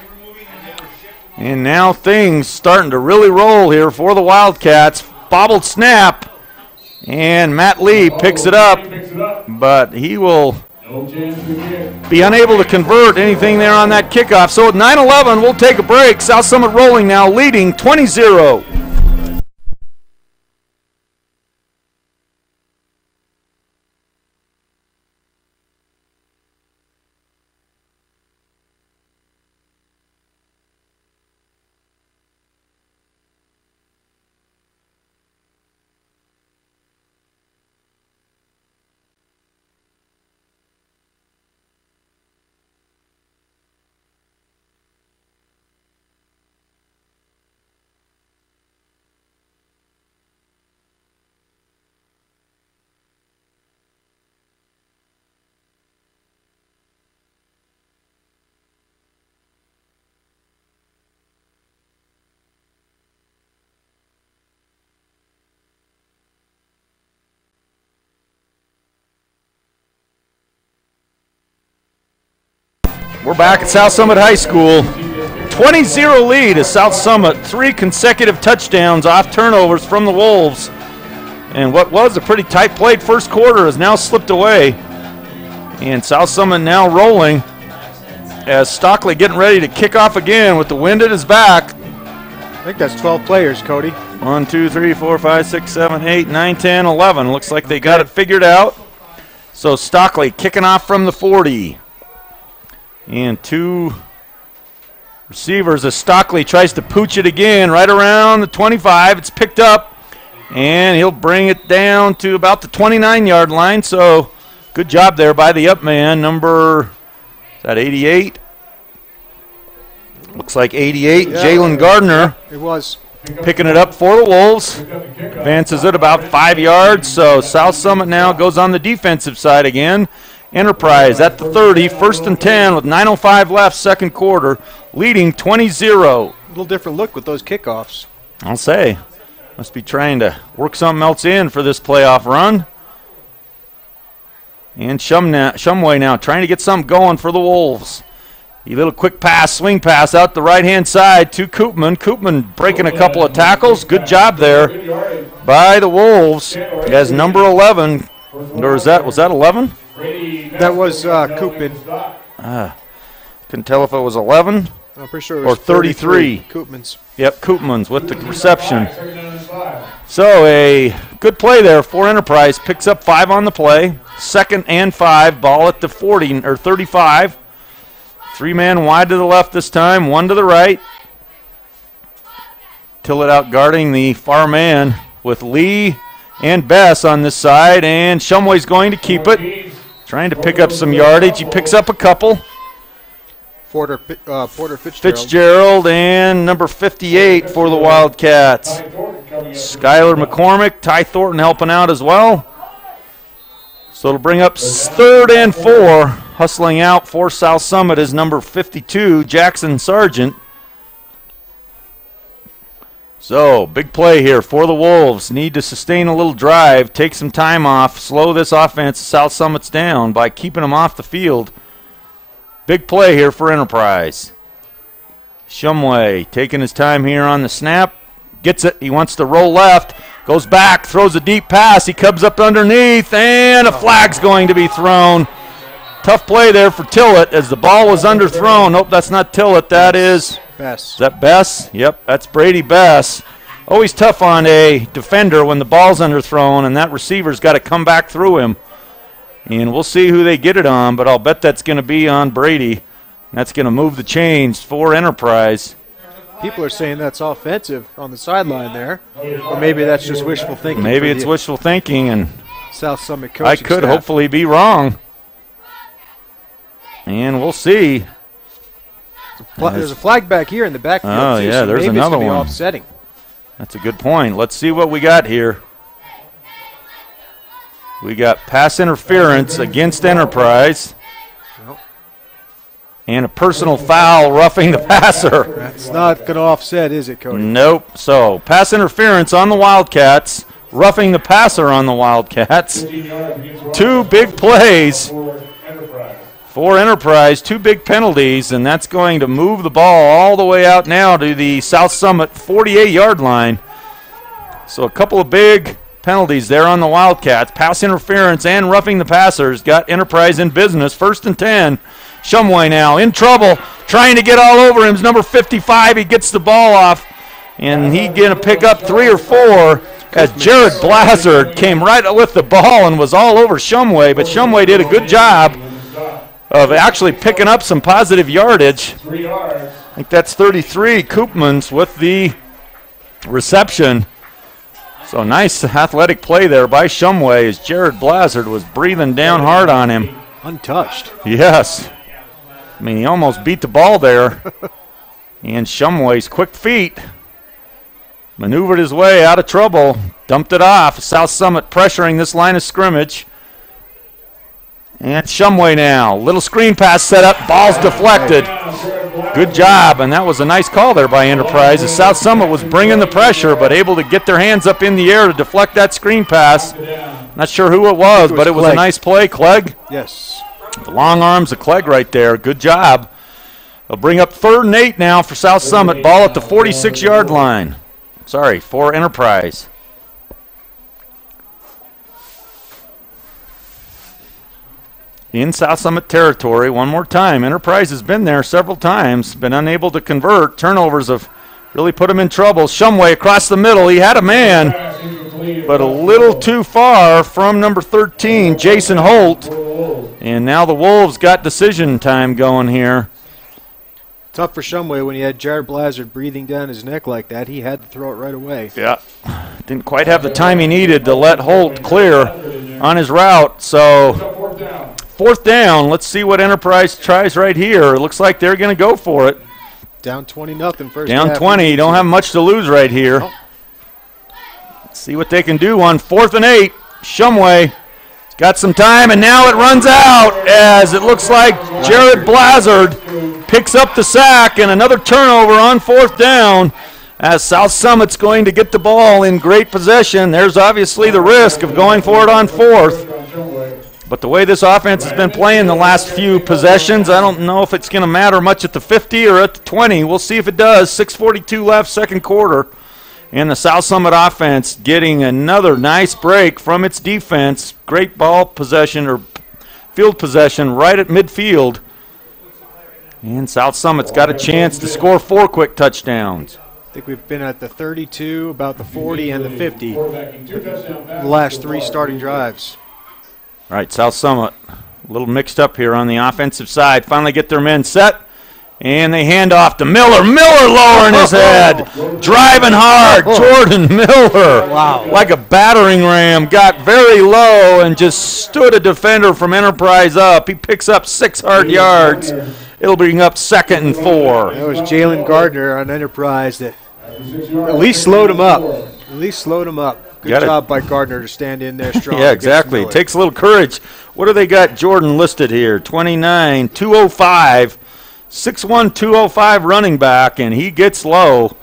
And now things starting to really roll here for the Wildcats. Bobbled snap, and Matt Lee oh, picks it up, but he will be unable to convert anything there on that kickoff. So at 9 11, we'll take a break. South Summit rolling now, leading 20 0. Back at South Summit High School. 20 0 lead as South Summit. Three consecutive touchdowns off turnovers from the Wolves. And what was a pretty tight played first quarter has now slipped away. And South Summit now rolling as Stockley getting ready to kick off again with the wind at his back. I think that's 12 players, Cody. 1, 2, 3, 4, 5, 6, 7, 8, 9, 10, 11. Looks like they got it figured out. So Stockley kicking off from the 40. And two receivers as Stockley tries to pooch it again right around the 25. It's picked up, and he'll bring it down to about the 29 yard line. So good job there by the up man, number is that 88? Looks like 88, yeah. Jalen Gardner. It was. Picking it up for the Wolves. Advances it about five yards. So South Summit now goes on the defensive side again. Enterprise at the 30, first and 10 with 9.05 left, second quarter, leading 20 0. A little different look with those kickoffs. I'll say. Must be trying to work something else in for this playoff run. And Shumway now trying to get something going for the Wolves. A little quick pass, swing pass out the right hand side to Koopman. Koopman breaking a couple of tackles. Good job there by the Wolves as number 11 Or is that was that 11? That was uh, Koopman. Couldn't tell if it was 11 I'm pretty sure it Or was 33. Koopman's. Yep, Koopmans with the reception. So a good play there for Enterprise. Picks up five on the play. Second and five. Ball at the 40 or 35. Three man wide to the left this time. One to the right. Tillett out guarding the far man with Lee and Bess on this side. And Shumway's going to keep it. Trying to pick up some yardage. He picks up a couple. Porter, uh, Porter Fitzgerald. Fitzgerald and number 58 for the Wildcats. Skylar McCormick, Ty Thornton helping out as well. So it'll bring up third and four. Hustling out for South Summit is number 52, Jackson Sargent. So, big play here for the Wolves. Need to sustain a little drive, take some time off, slow this offense, South Summit's down by keeping them off the field. Big play here for Enterprise. Shumway taking his time here on the snap. Gets it. He wants to roll left. Goes back. Throws a deep pass. He comes up underneath. And a flag's going to be thrown. Tough play there for Tillett as the ball was underthrown. Nope, that's not Tillett. That is. Bess. Is that Bess? Yep, that's Brady Bess. Always tough on a defender when the ball's underthrown and that receiver's got to come back through him. And we'll see who they get it on, but I'll bet that's going to be on Brady. That's going to move the chains for Enterprise. People are saying that's offensive on the sideline there, or maybe that's just wishful thinking. Maybe it's wishful thinking, and South Summit coaching I could staff. hopefully be wrong. And we'll see. There's a flag back here in the backfield. Oh, too, yeah, so there's another one. offsetting. That's a good point. Let's see what we got here. We got pass interference against Enterprise. And a personal foul roughing the passer. That's not going to offset, is it, Cody? Nope. So, pass interference on the Wildcats, roughing the passer on the Wildcats. Two big plays for Enterprise, two big penalties, and that's going to move the ball all the way out now to the South Summit 48 yard line. So, a couple of big penalties there on the Wildcats. Pass interference and roughing the passers got Enterprise in business. First and 10. Shumway now in trouble, trying to get all over him. Number 55. He gets the ball off, and he going to pick up three or four as Jared Blazard came right with the ball and was all over Shumway. But Shumway did a good job of actually picking up some positive yardage. I think that's 33. Koopmans with the reception. So nice athletic play there by Shumway as Jared Blazard was breathing down hard on him. Untouched. Yes. I mean, he almost beat the ball there. (laughs) and Shumway's quick feet maneuvered his way out of trouble, dumped it off. South Summit pressuring this line of scrimmage. And Shumway now. Little screen pass set up, ball's deflected. Good job, and that was a nice call there by Enterprise. The South Summit was bringing the pressure, but able to get their hands up in the air to deflect that screen pass. Not sure who it was, it was but it was a nice play. Clegg Yes. the long arms of Clegg right there. Good job. They'll bring up third and eight now for South Summit. Ball at the 46 yard line. Sorry, for Enterprise. In South Summit territory, one more time. Enterprise has been there several times, been unable to convert. Turnovers have really put him in trouble. Shumway across the middle. He had a man, but a little too far from number 13, Jason Holt. And now the Wolves got decision time going here. Tough for Shumway when he had Jared Blazard breathing down his neck like that. He had to throw it right away. Yeah. Didn't quite have the time he needed to let Holt clear on his route. So, fourth down. Let's see what Enterprise tries right here. It looks like they're going to go for it. Down 20 nothing first Down half. 20. Don't have much to lose right here. Nope. Let's see what they can do on fourth and eight. Shumway. Got some time, and now it runs out as it looks like Jared Blazard picks up the sack and another turnover on fourth down. As South Summit's going to get the ball in great possession, there's obviously the risk of going for it on fourth. But the way this offense has been playing the last few possessions, I don't know if it's going to matter much at the 50 or at the 20. We'll see if it does. 6:42 left, second quarter. And the South Summit offense getting another nice break from its defense. Great ball possession or field possession right at midfield. And South Summit's got a chance to score four quick touchdowns. I think we've been at the 32, about the 40, and the 50. The last three starting drives. All right, South Summit a little mixed up here on the offensive side. Finally get their men set. And they hand off to Miller. Miller lowering his head. Driving hard. Oh. Jordan Miller. Wow. Like a battering ram. Got very low and just stood a defender from Enterprise up. He picks up six hard yards. It'll bring up second and four. That was Jalen Gardner on Enterprise that at least slowed him up. At least slowed him up. Good Got it. job by Gardner to stand in there (laughs) strong. Yeah, exactly. Takes a little courage. What do they got Jordan listed here? 29, 205, 6'1, 205 running back, and he gets low.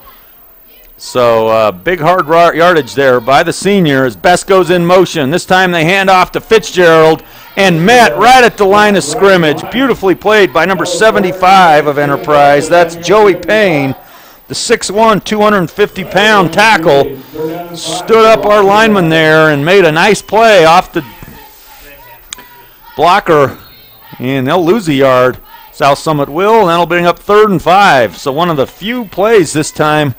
So uh, big hard yardage there by the senior as Bess goes in motion. This time they hand off to Fitzgerald and met right at the line of scrimmage. Beautifully played by number 75 of Enterprise. That's Joey Payne. The 6'1, 250 pound tackle stood up our lineman there and made a nice play off the blocker, and they'll lose a yard. South Summit will, and that'll bring up third and five. So one of the few plays this time.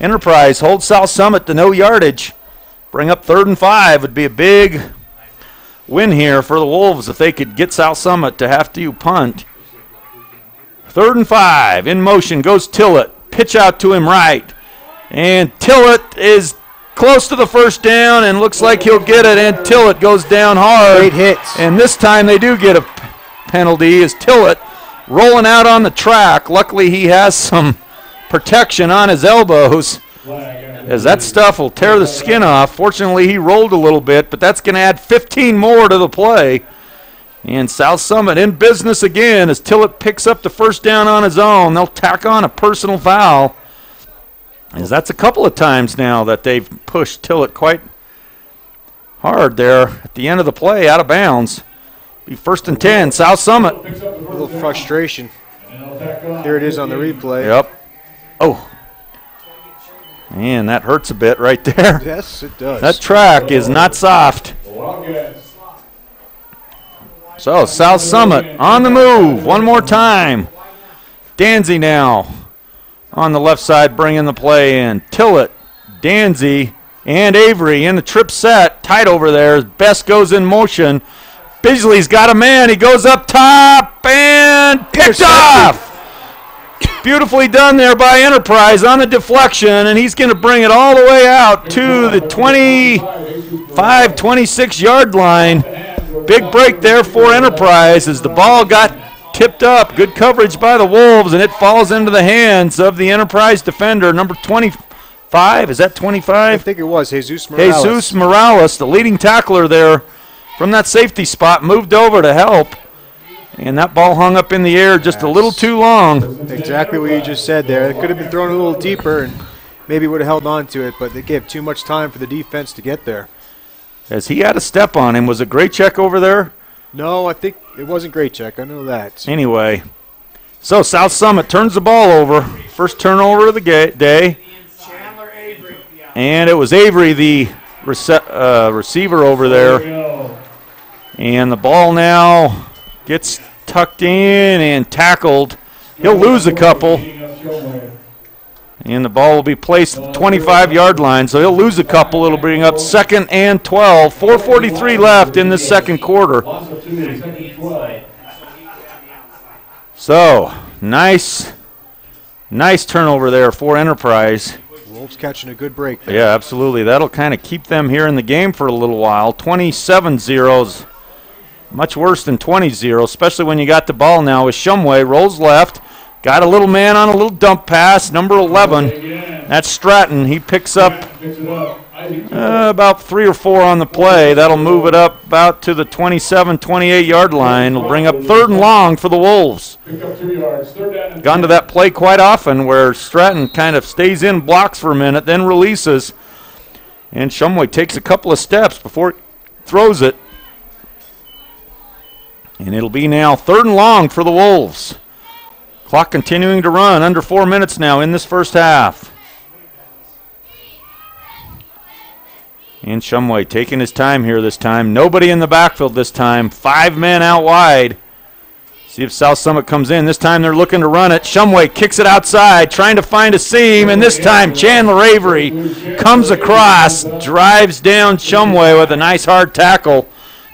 Enterprise holds South Summit to no yardage. Bring up third and five would be a big win here for the Wolves if they could get South Summit to have to punt. Third and five. In motion goes Tillett. Pitch out to him right. And Tillett is close to the first down and looks like he'll get it. And Tillett goes down hard. Great hits. And this time they do get a penalty. Is Tillett rolling out on the track? Luckily he has some protection on his elbows. As that stuff will tear the skin off. Fortunately, he rolled a little bit, but that's going to add 15 more to the play. And South Summit in business again as Tillett picks up the first down on his own. They'll tack on a personal foul. As that's a couple of times now that they've pushed Tillett quite hard there at the end of the play, out of bounds. Be first and 10, South Summit. A little frustration. There it is on the replay. Yep. Oh. Man, that hurts a bit right there. Yes, it does. That track is not soft. So, South Summit on the move one more time. Danzy now on the left side bringing the play in. Tillett, Danzy, and Avery in the trip set. Tight over there. Bess goes in motion. Beasley's got a man. He goes up top and picked off. Beautifully done there by Enterprise on the deflection, and he's going to bring it all the way out to the 25, 26 yard line. Big break there for Enterprise as the ball got tipped up. Good coverage by the Wolves, and it falls into the hands of the Enterprise defender, number 25. Is that 25? I think it was Jesus Morales. Jesus Morales, the leading tackler there from that safety spot, moved over to help. And that ball hung up in the air just a little too long. Exactly what you just said there. It could have been thrown a little deeper and maybe would have held on to it, but they gave too much time for the defense to get there. As he had a step on him. Was a Graycheck over there? No, I think it wasn't Graycheck. I know that. Anyway, so South Summit turns the ball over. First turnover of the day. And it was Avery, the rece- uh, receiver over there. And the ball now gets tucked in and tackled. He'll lose a couple. And the ball will be placed at the 25 yard line. So he'll lose a couple. It'll bring up second and 12. 4.43 left in the second quarter. So, nice, nice turnover there for Enterprise. Wolves catching a good break there. Yeah, absolutely. That'll kind of keep them here in the game for a little while. 27 zeros, much worse than 20 0, especially when you got the ball now with Shumway. Rolls left, got a little man on a little dump pass, number 11. That's Stratton. He picks up uh, about three or four on the play. That'll move it up about to the 27 28 yard line. It'll bring up third and long for the Wolves. Gone to that play quite often where Stratton kind of stays in, blocks for a minute, then releases. And Shumway takes a couple of steps before he throws it. And it'll be now third and long for the Wolves. Clock continuing to run, under four minutes now in this first half. And Shumway taking his time here this time. Nobody in the backfield this time. Five men out wide. See if South Summit comes in. This time they're looking to run it. Shumway kicks it outside, trying to find a seam, and this time Chandler Avery comes across, drives down Shumway with a nice hard tackle.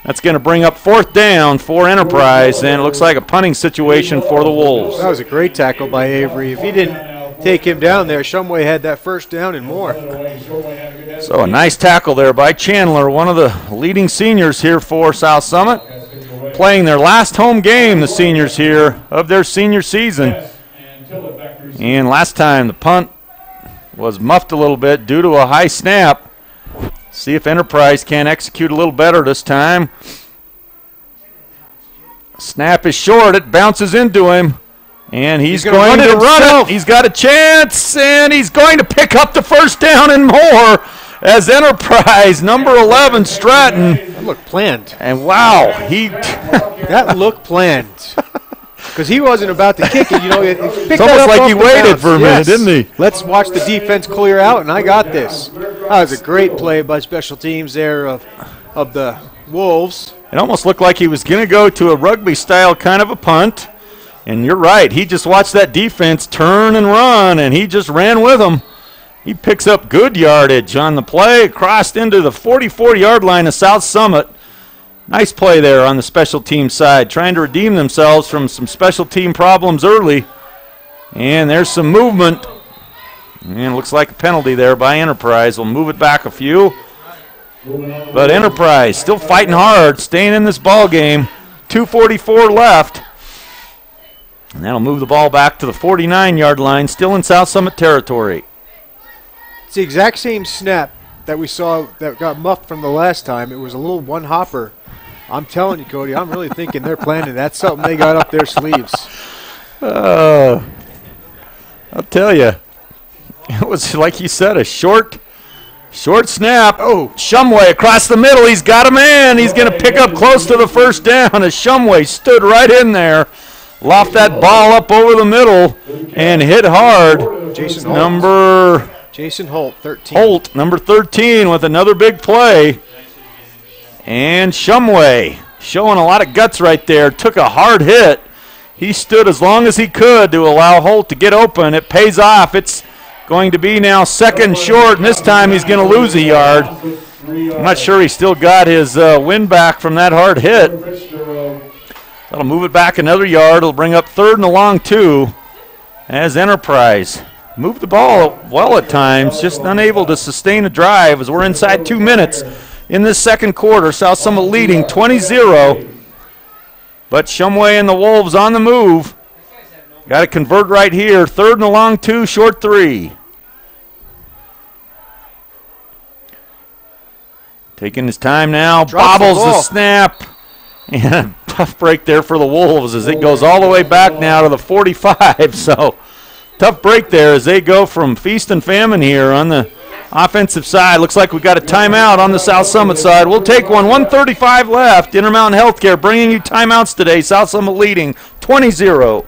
That's going to bring up fourth down for Enterprise, and it looks like a punting situation for the Wolves. That was a great tackle by Avery. If he didn't take him down there, Shumway had that first down and more. So a nice tackle there by Chandler, one of the leading seniors here for South Summit playing their last home game, the seniors here, of their senior season. And last time the punt was muffed a little bit due to a high snap. See if Enterprise can execute a little better this time. Snap is short. It bounces into him. And he's, He's going run it run himself. it. He's got a chance, and he's going to pick up the first down and more as Enterprise, number 11, Stratton. That looked planned. And wow, he That looked planned. (laughs) Because he wasn't about to kick it, you know. It, it It's almost like he waited bounce. for a minute, Yes. didn't he? Let's watch the defense clear out, and I got this. That was a great play by special teams there of of the Wolves. It almost looked like he was going to go to a rugby style kind of a punt. And you're right. He just watched that defense turn and run, and he just ran with them. He picks up good yardage on the play, crossed into the 44 yard line of South Summit. Nice play there on the special team side, trying to redeem themselves from some special team problems early. And there's some movement. And looks like a penalty there by Enterprise. We'll move it back a few. But Enterprise still fighting hard, staying in this ball game. 2:44 left, and that'll move the ball back to the 49-yard line, still in South Summit territory. It's the exact same snap that we saw that got muffed from the last time. It was a little one hopper. I'm telling you, Cody, I'm really thinking they're planning. That's something they got up their sleeves. Uh, I'll tell you, it was like you said, a short, short snap. Oh, Shumway across the middle. He's got a man. He's going to pick up close to the first down as Shumway stood right in there, loft that ball up over the middle, and hit hard. Jason Holt. Number Jason Holt, 13. Holt, number 13, with another big play. And Shumway showing a lot of guts right there. Took a hard hit. He stood as long as he could to allow Holt to get open. It pays off. It's going to be now second short, and this time he's going to lose a yard. I'm not sure he still got his uh, win back from that hard hit. That'll move it back another yard. It'll bring up third and a long two as Enterprise moved the ball well at times, just unable to sustain a drive as we're inside two minutes in this second quarter. South Summit leading 20 0. But Shumway and the Wolves on the move. Got to convert right here. Third and a long two, short three. Taking his time now. Drops bobbles the ball. snap. (laughs) And a tough break there for the Wolves as it goes all the way back now to the 45. (laughs) So tough break there as they go from feast and famine here on the offensive side. Looks like we've got a timeout on the South Summit side. We'll take one. 135 left. Intermountain Healthcare bringing you timeouts today. South Summit leading 20 0.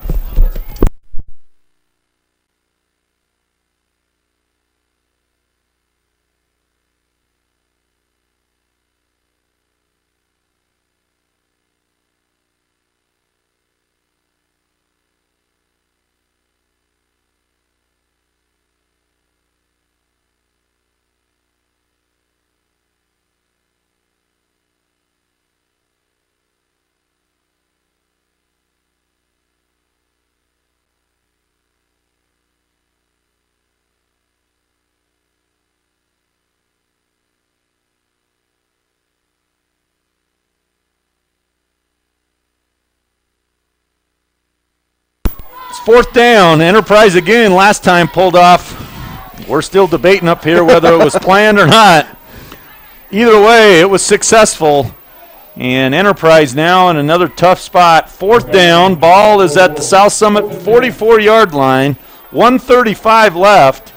Fourth down. Enterprise again. Last time pulled off. We're still debating up here whether it was (laughs) planned or not. Either way, it was successful. And Enterprise now in another tough spot. Fourth down. Ball is at the South Summit 44 yard line. 135 left.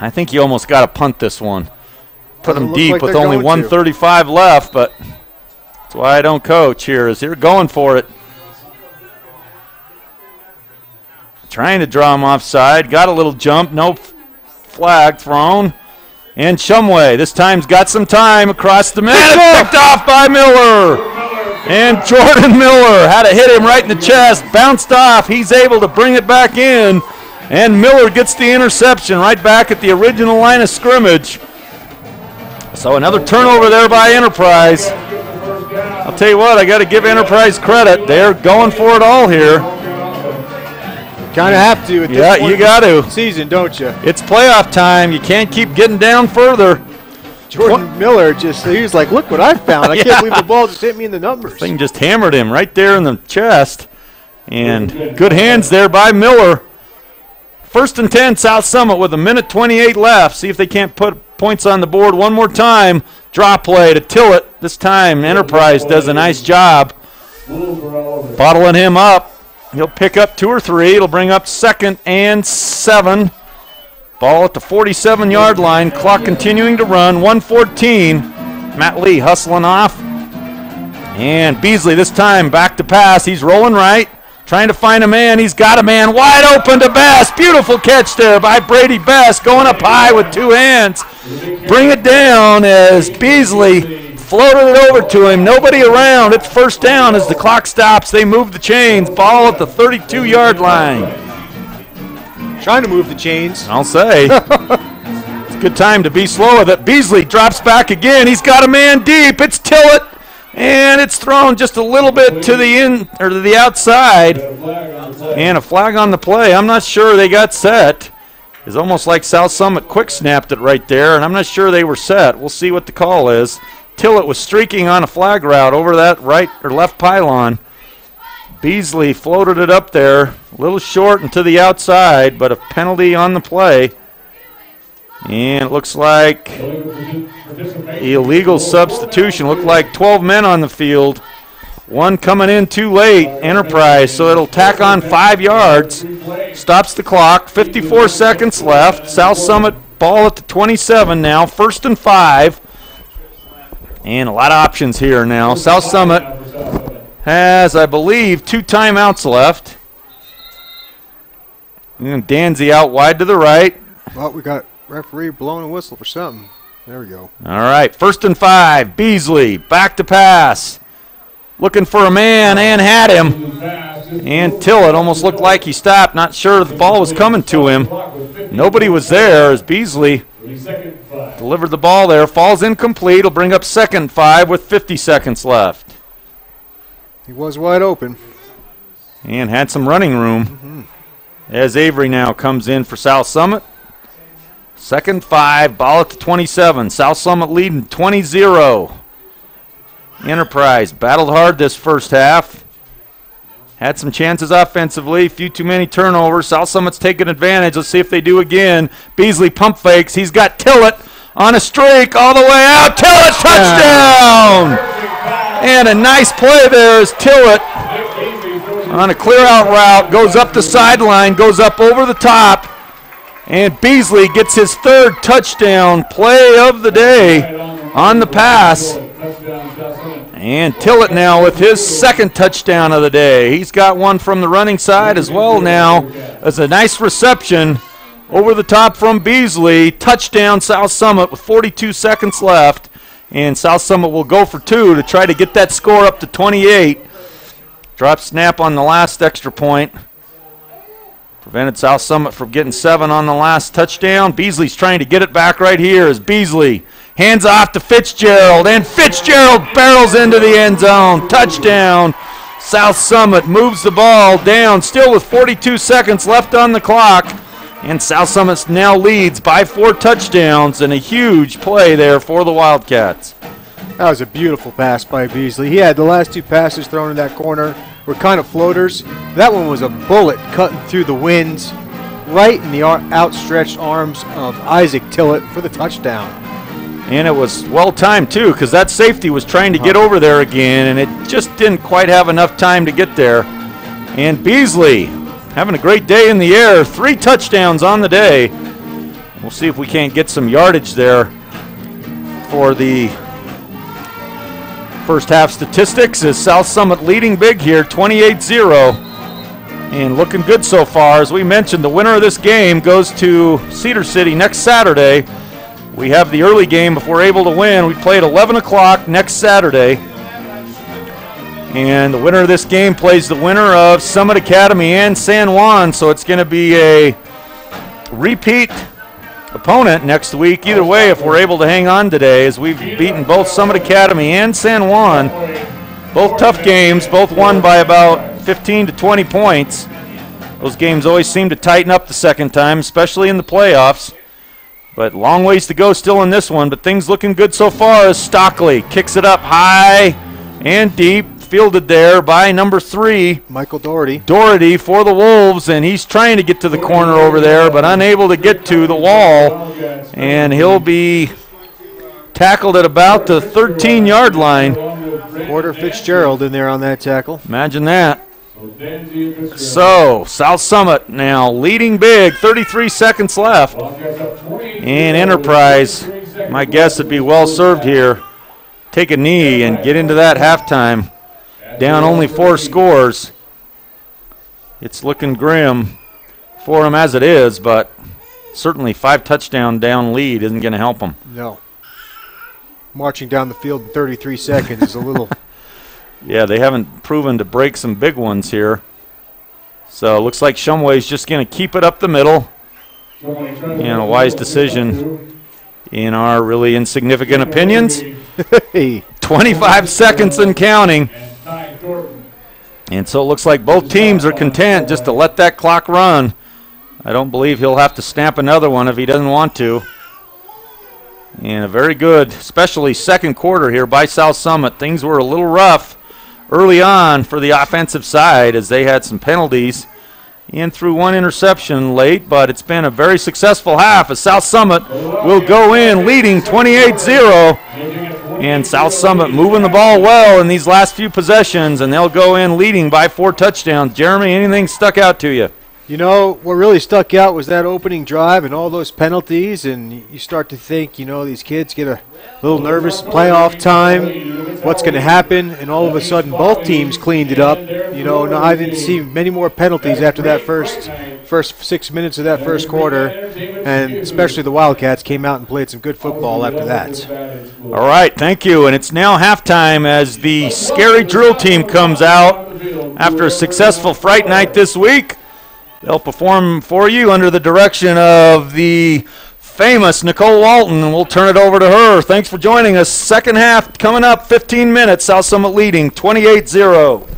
I think you almost got to punt this one. Put Doesn't them deep like with only going to. 135 left, but that's why I don't coach here. Is they're going for it. Trying to draw him offside. Got a little jump. No flag thrown. And Shumway, this time's got some time across the middle. Picked off by Miller. And Jordan Miller had to hit him right in the chest, bounced off. He's able to bring it back in. And Miller gets the interception right back at the original line of scrimmage. So another turnover there by Enterprise. I'll tell you what, I got to give Enterprise credit. They're going for it all here. Kind of have to at this Yeah, point you got to. Season, don't you? It's playoff time. You can't keep getting down further. Jordan Miller just, he was like, look what I found. I (laughs) Yeah. can't believe the ball just hit me in the numbers. Thing just hammered him right there in the chest. And good hands there by Miller. First and 10, South Summit with a minute 28 left. See if they can't put points on the board one more time. Draw play to Tillett. This time, Enterprise does a nice job bottling him up. He'll pick up two or three. It'll bring up second and seven. Ball at the 47 yard line. Clock continuing to run. 114. Matt Lee hustling off. And Beasley this time back to pass. He's rolling right. Trying to find a man. He's got a man wide open to Bess. Beautiful catch there by Brady Bess Going up high with two hands. Bring it down as Beasley floated it over to him. Nobody around. It's first down as the clock stops. They move the chains. Ball at the 32 yard line. Trying to move the chains. I'll say. (laughs) it's a good time to be slow with it. Beasley drops back again. He's got a man deep. It's Tillett. And it's thrown just a little bit to the in or to the outside. And a flag on the play. I'm not sure they got set. It's almost like South Summit quick snapped it right there, and I'm not sure they were set. We'll see what the call is. Tillett was streaking on a flag route over that right or left pylon. Beasley floated it up there, a little short and to the outside, but a penalty on the play. And it looks like illegal substitution. Looked like 12 men on the field. One coming in too late, Enterprise, so it'll tack on five yards. Stops the clock. 54 seconds left. South Summit ball at the 27 now. First and five. And a lot of options here now. South Summit has, I believe, two timeouts left. And Danzy out wide to the right. Well, we got referee blowing a whistle for something. There we go. All right, first and five. Beasley back to pass. Looking for a man and had him. And Tillett almost looked like he stopped, not sure the ball was coming to him. Nobody was there as Beasley delivered the ball there. Falls incomplete. Will bring up second five with 50 seconds left. He was wide open. And had some running room. Mm-hmm. As Avery now comes in for South Summit. Second five, ball at the 27. South Summit leading 20 0. Enterprise battled hard this first half. Had some chances offensively, few too many turnovers. South Summit's taking advantage. Let's see if they do again. Beasley pump fakes. He's got Tillett on a streak all the way out. Tillett touchdown! And a nice play there is Tillett on a clear out route, goes up the sideline, goes up over the top, and Beasley gets his third touchdown play of the day on the pass. And Tillett now with his second touchdown of the day. He's got one from the running side as well now as a nice reception over the top from Beasley. Touchdown South Summit with 42 seconds left. And South Summit will go for two to try to get that score up to 28. Drop snap on the last extra point. Prevented South Summit from getting seven on the last touchdown. Beasley's trying to get it back right here as Beasley hands off to Fitzgerald, and Fitzgerald barrels into the end zone. Touchdown. South Summit moves the ball down, still with 42 seconds left on the clock. And South Summit now leads by four touchdowns and a huge play there for the Wildcats. That was a beautiful pass by Beasley. He had the last two passes thrown in that corner were kind of floaters. That one was a bullet cutting through the winds, right in the ar- outstretched arms of Isaac Tillett for the touchdown. And it was well timed too, because that safety was trying to get uh-huh. over there again, and it just didn't quite have enough time to get there. And Beasley having a great day in the air, three touchdowns on the day. We'll see if we can't get some yardage there for the first half statistics. Is South Summit leading big here, 28 0. And looking good so far. As we mentioned, the winner of this game goes to Cedar City next Saturday we have the early game if we're able to win. We play at 11 o'clock next Saturday. And the winner of this game plays the winner of Summit Academy and San Juan. So it's going to be a repeat opponent next week. Either way, if we're able to hang on today, as we've beaten both Summit Academy and San Juan. Both tough games, both won by about 15 to 20 points. Those games always seem to tighten up the second time, especially in the playoffs. But long ways to go still in this one, but things looking good so far as Stockley kicks it up high and deep fielded there by number three, Michael Doherty. Doherty for the Wolves, and he's trying to get to the corner over there, but unable to get to the wall. And he'll be tackled at about the 13 yard line. Porter Fitzgerald in there on that tackle. Imagine that. So, South Summit now leading big, 33 seconds left. And Enterprise, my guess would be well served here. Take a knee and get into that halftime down only four scores. It's looking grim for them as it is, but certainly five touchdown down lead isn't going to help them. No. Marching down the field in 33 seconds is a little. (laughs) Yeah, they haven't proven to break some big ones here. So it looks like Shumway's just going to keep it up the middle. And a wise decision in our really insignificant opinions. (laughs) 25 seconds and counting. And so it looks like both teams are content just to let that clock run. I don't believe he'll have to snap another one if he doesn't want to. And a very good, especially second quarter here by South Summit. Things were a little rough early on for the offensive side as they had some penalties and threw one interception late, but it's been a very successful half as South Summit will go in leading 28 0. And South Summit moving the ball well in these last few possessions, and they'll go in leading by four touchdowns. Jeremy, anything stuck out to you? You know, what really stuck out was that opening drive and all those penalties, and you start to think, you know, these kids get a little nervous playoff time, what's going to happen, and all of a sudden both teams cleaned it up. You know, no, I didn't see many more penalties after that first first six minutes of that first quarter, and especially the Wildcats came out and played some good football after that. All right, thank you. And it's now halftime as the scary drill team comes out after a successful fright night this week. They'll perform for you under the direction of the famous Nicole Walton, and we'll turn it over to her. Thanks for joining us. Second half coming up, 15 minutes. South Summit leading 28 0.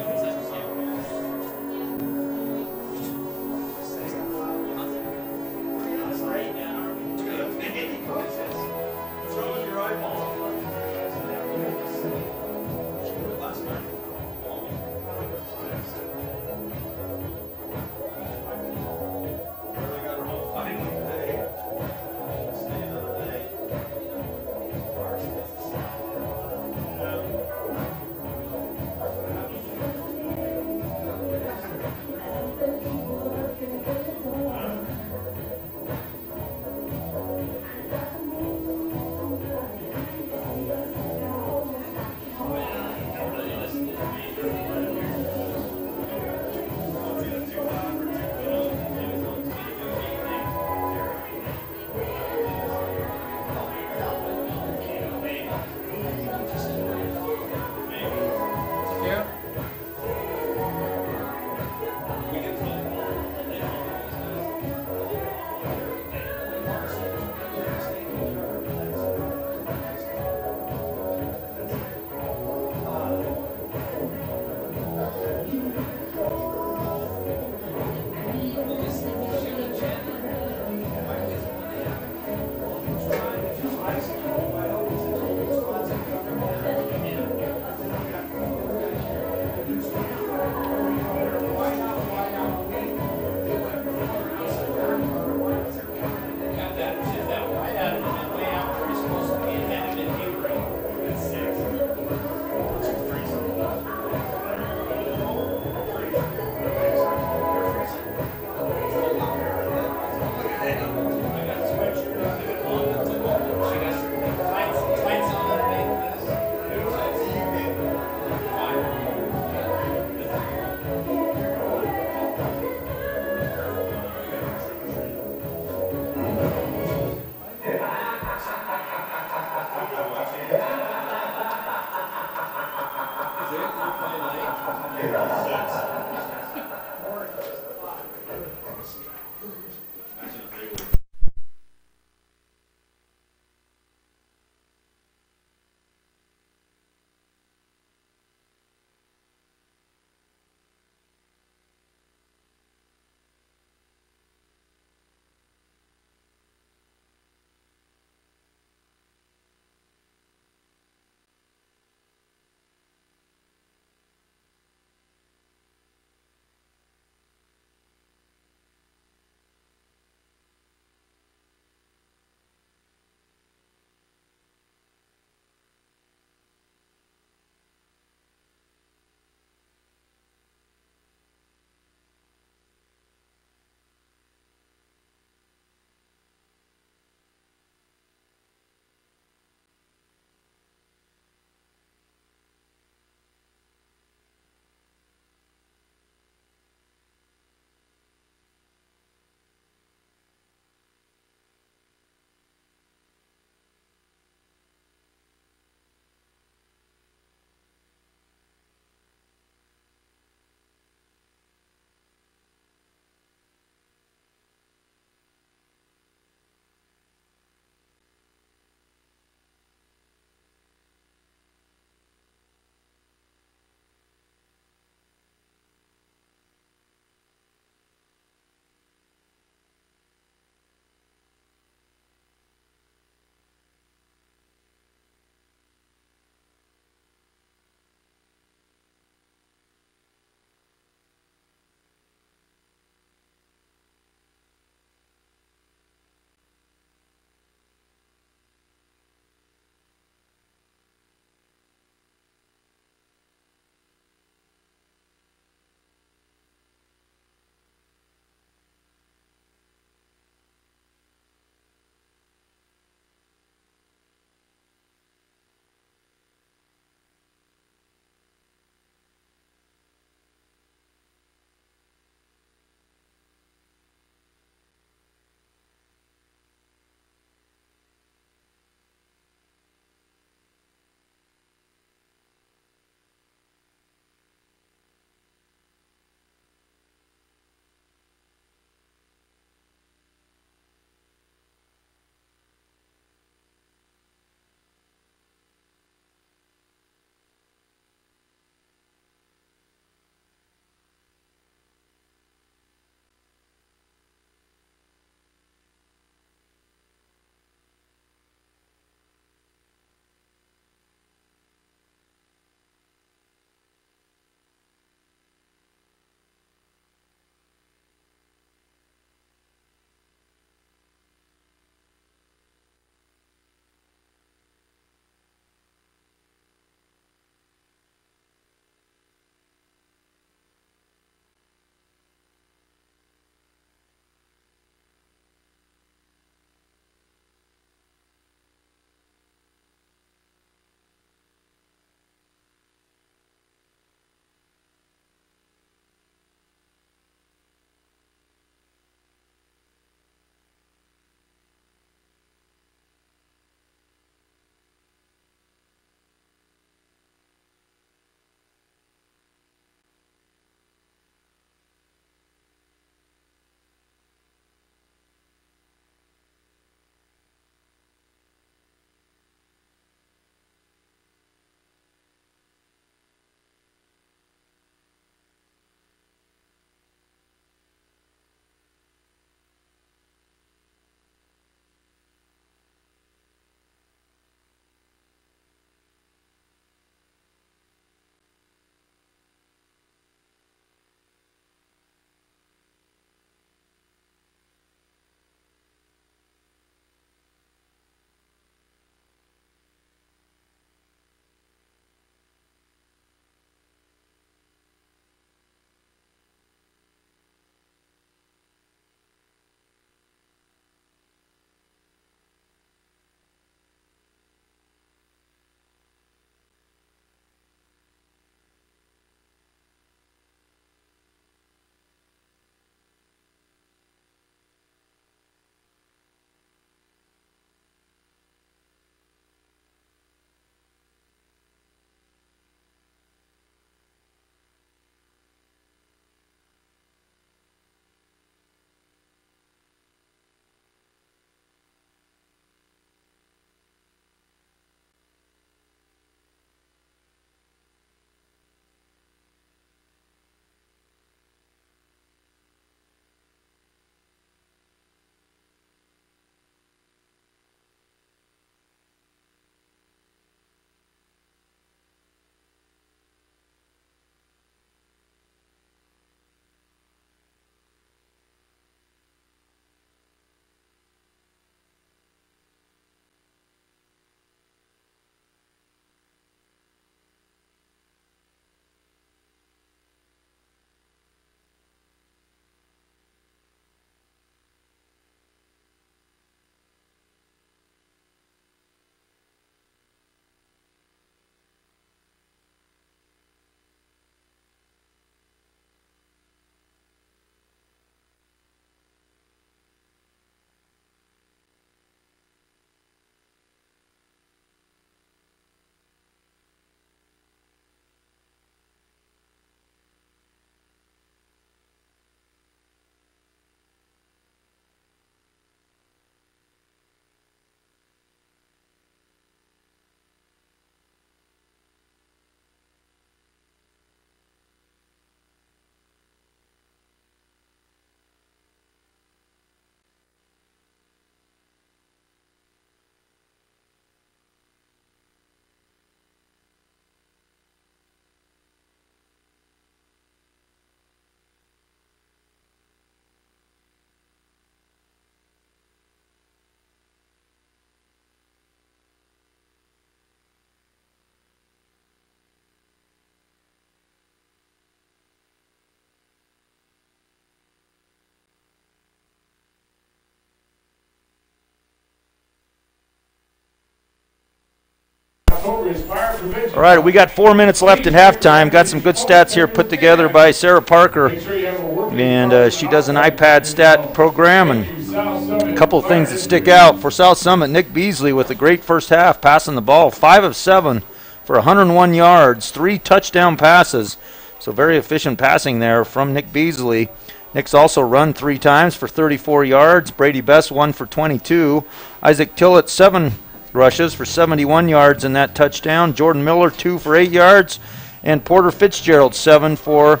All right, we got four minutes left at halftime. Got some good stats here put together by Sarah Parker, and uh, she does an iPad stat program and a couple of things that stick out for South Summit. Nick Beasley with a great first half, passing the ball, five of seven for 101 yards, three touchdown passes. So very efficient passing there from Nick Beasley. Nick's also run three times for 34 yards. Brady Bess one for 22. Isaac Tillett seven rushes for 71 yards in that touchdown. Jordan Miller two for eight yards, and Porter Fitzgerald seven for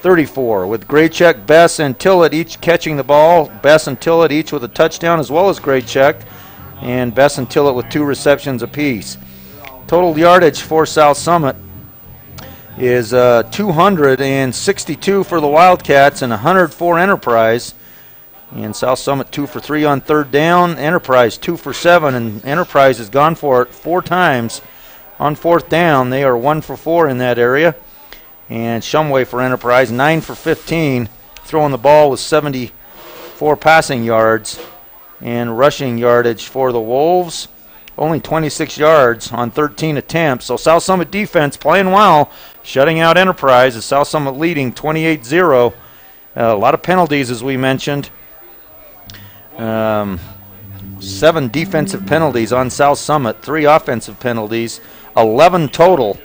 34. With Graycheck, Bess, and Tillett each catching the ball. Bess and Tillett each with a touchdown as well as Graycheck, and Bess and Tillett with two receptions apiece. Total yardage for South Summit is uh, 262 for the Wildcats and 104 Enterprise. And South Summit two for three on third down. Enterprise two for seven, and Enterprise has gone for it four times on fourth down. They are one for four in that area. And Shumway for Enterprise nine for 15, throwing the ball with 74 passing yards and rushing yardage for the Wolves. Only 26 yards on 13 attempts. So South Summit defense playing well, shutting out Enterprise. As South Summit leading 28-0. Uh, a lot of penalties, as we mentioned. Um, seven defensive penalties on South Summit, three offensive penalties, 11 total,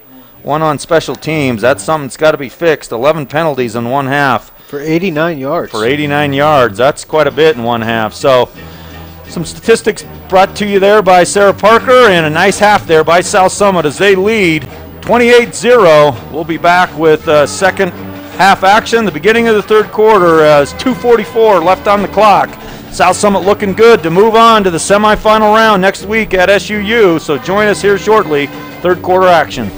one on special teams. That's something that's got to be fixed. 11 penalties in one half. For 89 yards. For 89 yards. That's quite a bit in one half. So, some statistics brought to you there by Sarah Parker, and a nice half there by South Summit as they lead 28 0. We'll be back with uh, second half action. The beginning of the third quarter is 2.44 left on the clock. South Summit looking good to move on to the semifinal round next week at SUU. So join us here shortly, third quarter action.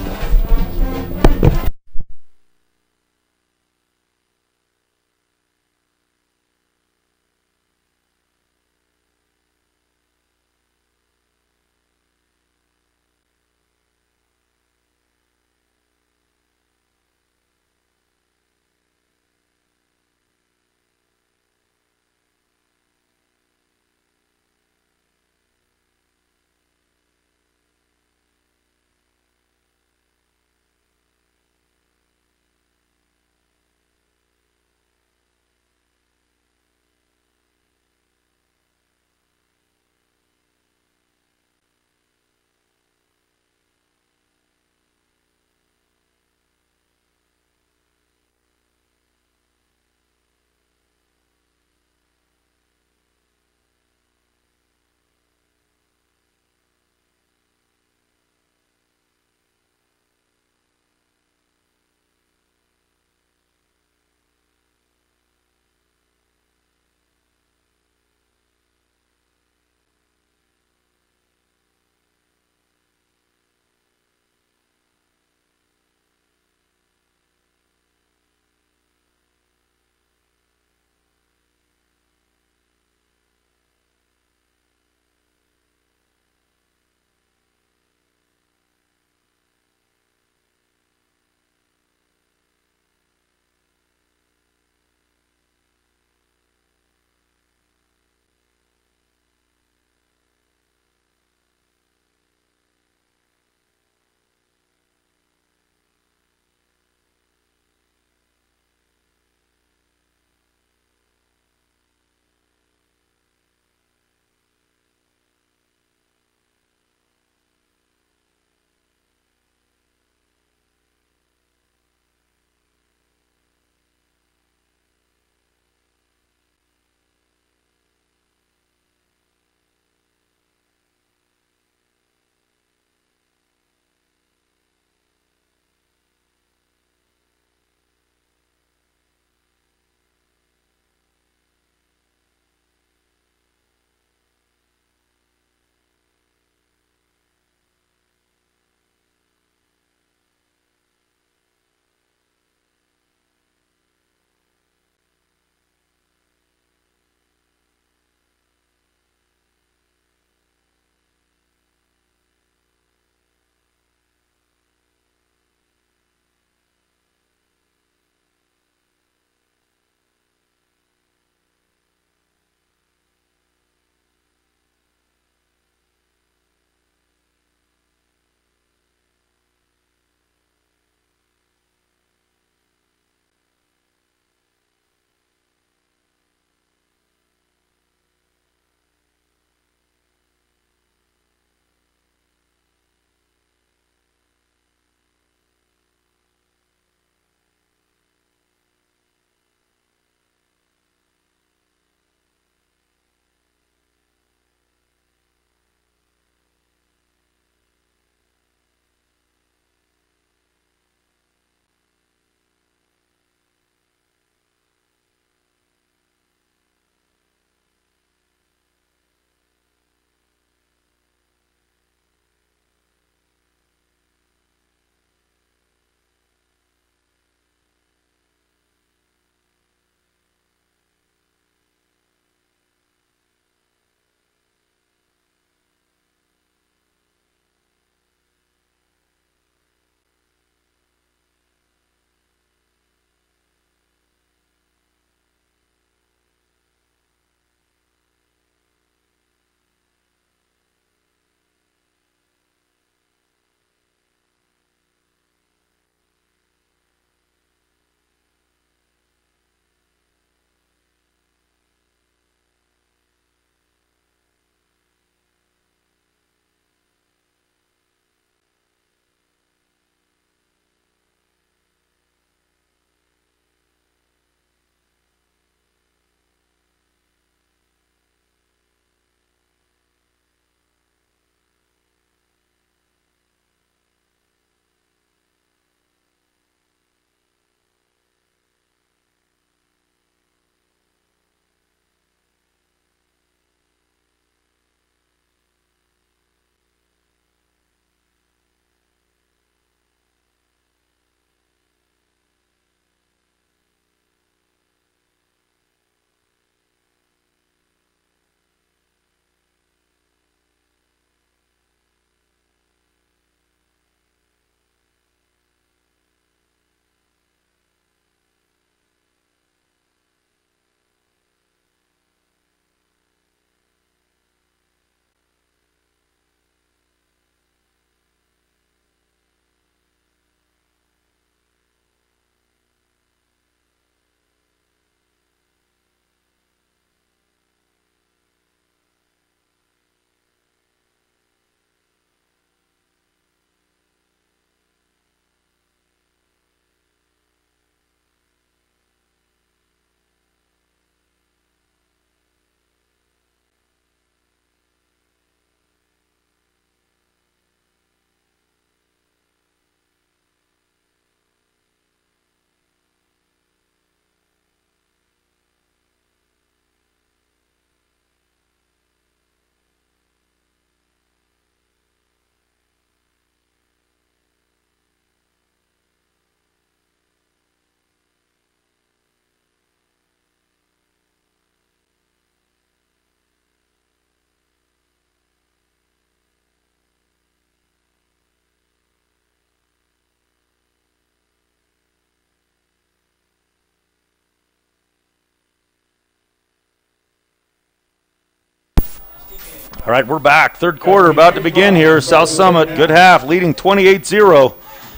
All right, we're back. Third quarter about to begin here. South Summit, good half, leading 28 0.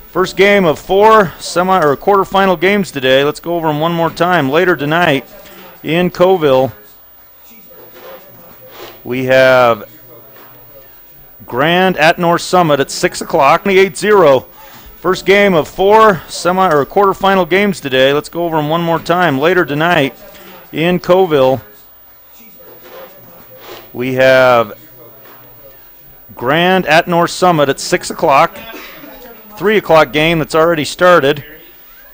First game of four semi or quarterfinal games today. Let's go over them one more time. Later tonight in Coalville, we have Grand at North Summit at 6 o'clock, 28 0. First game of four semi or quarterfinal games today. Let's go over them one more time. Later tonight in Coalville, we have Grand at North Summit at 6 o'clock. 3 o'clock game that's already started.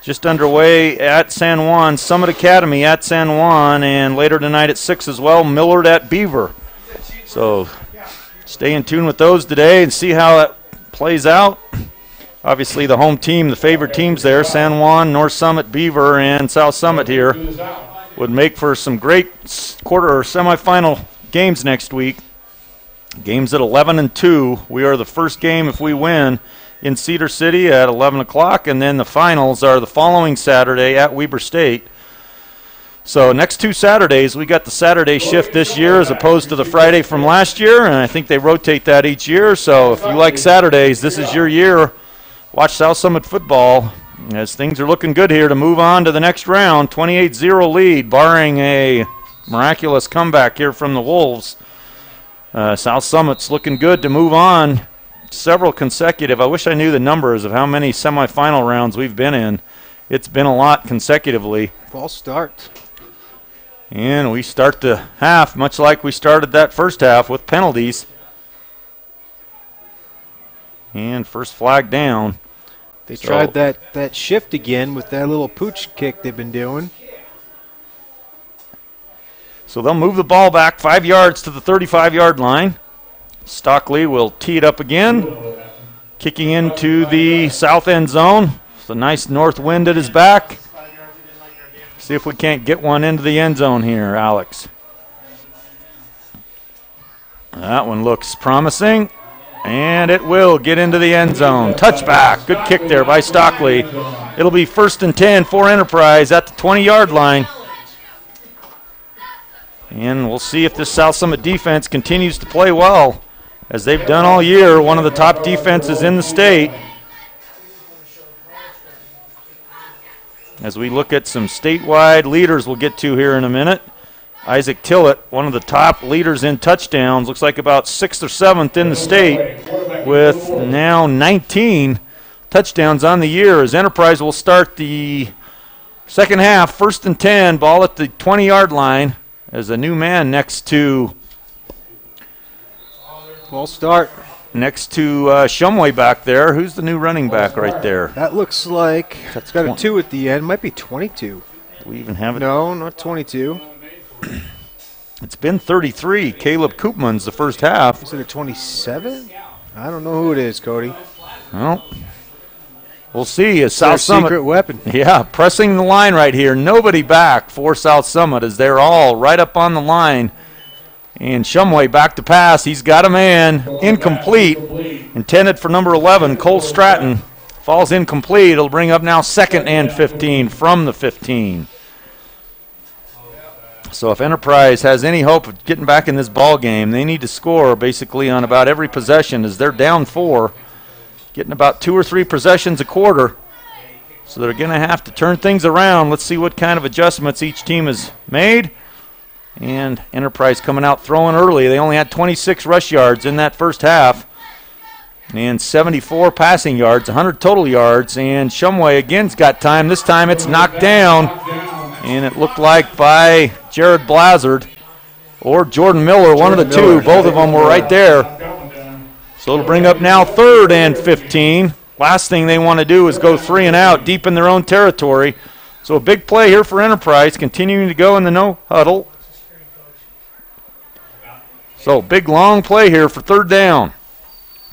Just underway at San Juan. Summit Academy at San Juan. And later tonight at 6 as well, Millard at Beaver. So stay in tune with those today and see how that plays out. Obviously, the home team, the favorite teams there San Juan, North Summit, Beaver, and South Summit here would make for some great quarter or semifinal games next week. Games at 11 and 2. We are the first game if we win in Cedar City at 11 o'clock, and then the finals are the following Saturday at Weber State. So next two Saturdays, we got the Saturday shift this year as opposed to the Friday from last year, and I think they rotate that each year. So if you like Saturdays, this is your year. Watch South Summit football as things are looking good here to move on to the next round. 28-0 lead, barring a miraculous comeback here from the Wolves. Uh, South Summit's looking good to move on. Several consecutive. I wish I knew the numbers of how many semifinal rounds we've been in. It's been a lot consecutively. False start. And we start the half much like we started that first half with penalties. And first flag down. They so tried that, that shift again with that little pooch kick they've been doing. So they'll move the ball back five yards to the 35 yard line. Stockley will tee it up again, kicking into the south end zone. It's a nice north wind at his back. See if we can't get one into the end zone here, Alex. That one looks promising, and it will get into the end zone. Touchback. Good kick there by Stockley. It'll be first and 10 for Enterprise at the 20 yard line. And we'll see if this South Summit defense continues to play well, as they've done all year. One of the top defenses in the state. As we look at some statewide leaders we'll get to here in a minute. Isaac Tillett, one of the top leaders in touchdowns, looks like about sixth or seventh in the state, with now 19 touchdowns on the year. As Enterprise will start the second half, first and 10, ball at the 20 yard line as a new man next to. Well, start. Next to uh, Shumway back there. Who's the new running back right there? That looks like that's got a two at the end. Might be 22. Do we even have it? No, not 22. (clears throat) it's been 33. Caleb Koopman's the first half. Is it a 27? I don't know who it is, Cody. Well, We'll see as South Summit. Secret weapon. (laughs) Yeah, pressing the line right here. Nobody back for South Summit as they're all right up on the line. And Shumway back to pass. He's got a man incomplete. Intended for number 11, Cole Stratton. Falls incomplete. It'll bring up now second and 15 from the 15. So if Enterprise has any hope of getting back in this ball game, they need to score basically on about every possession as they're down four getting about two or three possessions a quarter. So they're going to have to turn things around. Let's see what kind of adjustments each team has made. And Enterprise coming out throwing early. They only had 26 rush yards in that first half and 74 passing yards, 100 total yards. And Shumway again's got time. This time it's knocked down, and it looked like by Jared Blazard or Jordan Miller, one of the two. Both of them were right there. So it'll bring up now third and 15. Last thing they want to do is go three and out deep in their own territory. So a big play here for Enterprise, continuing to go in the no huddle. So big long play here for third down.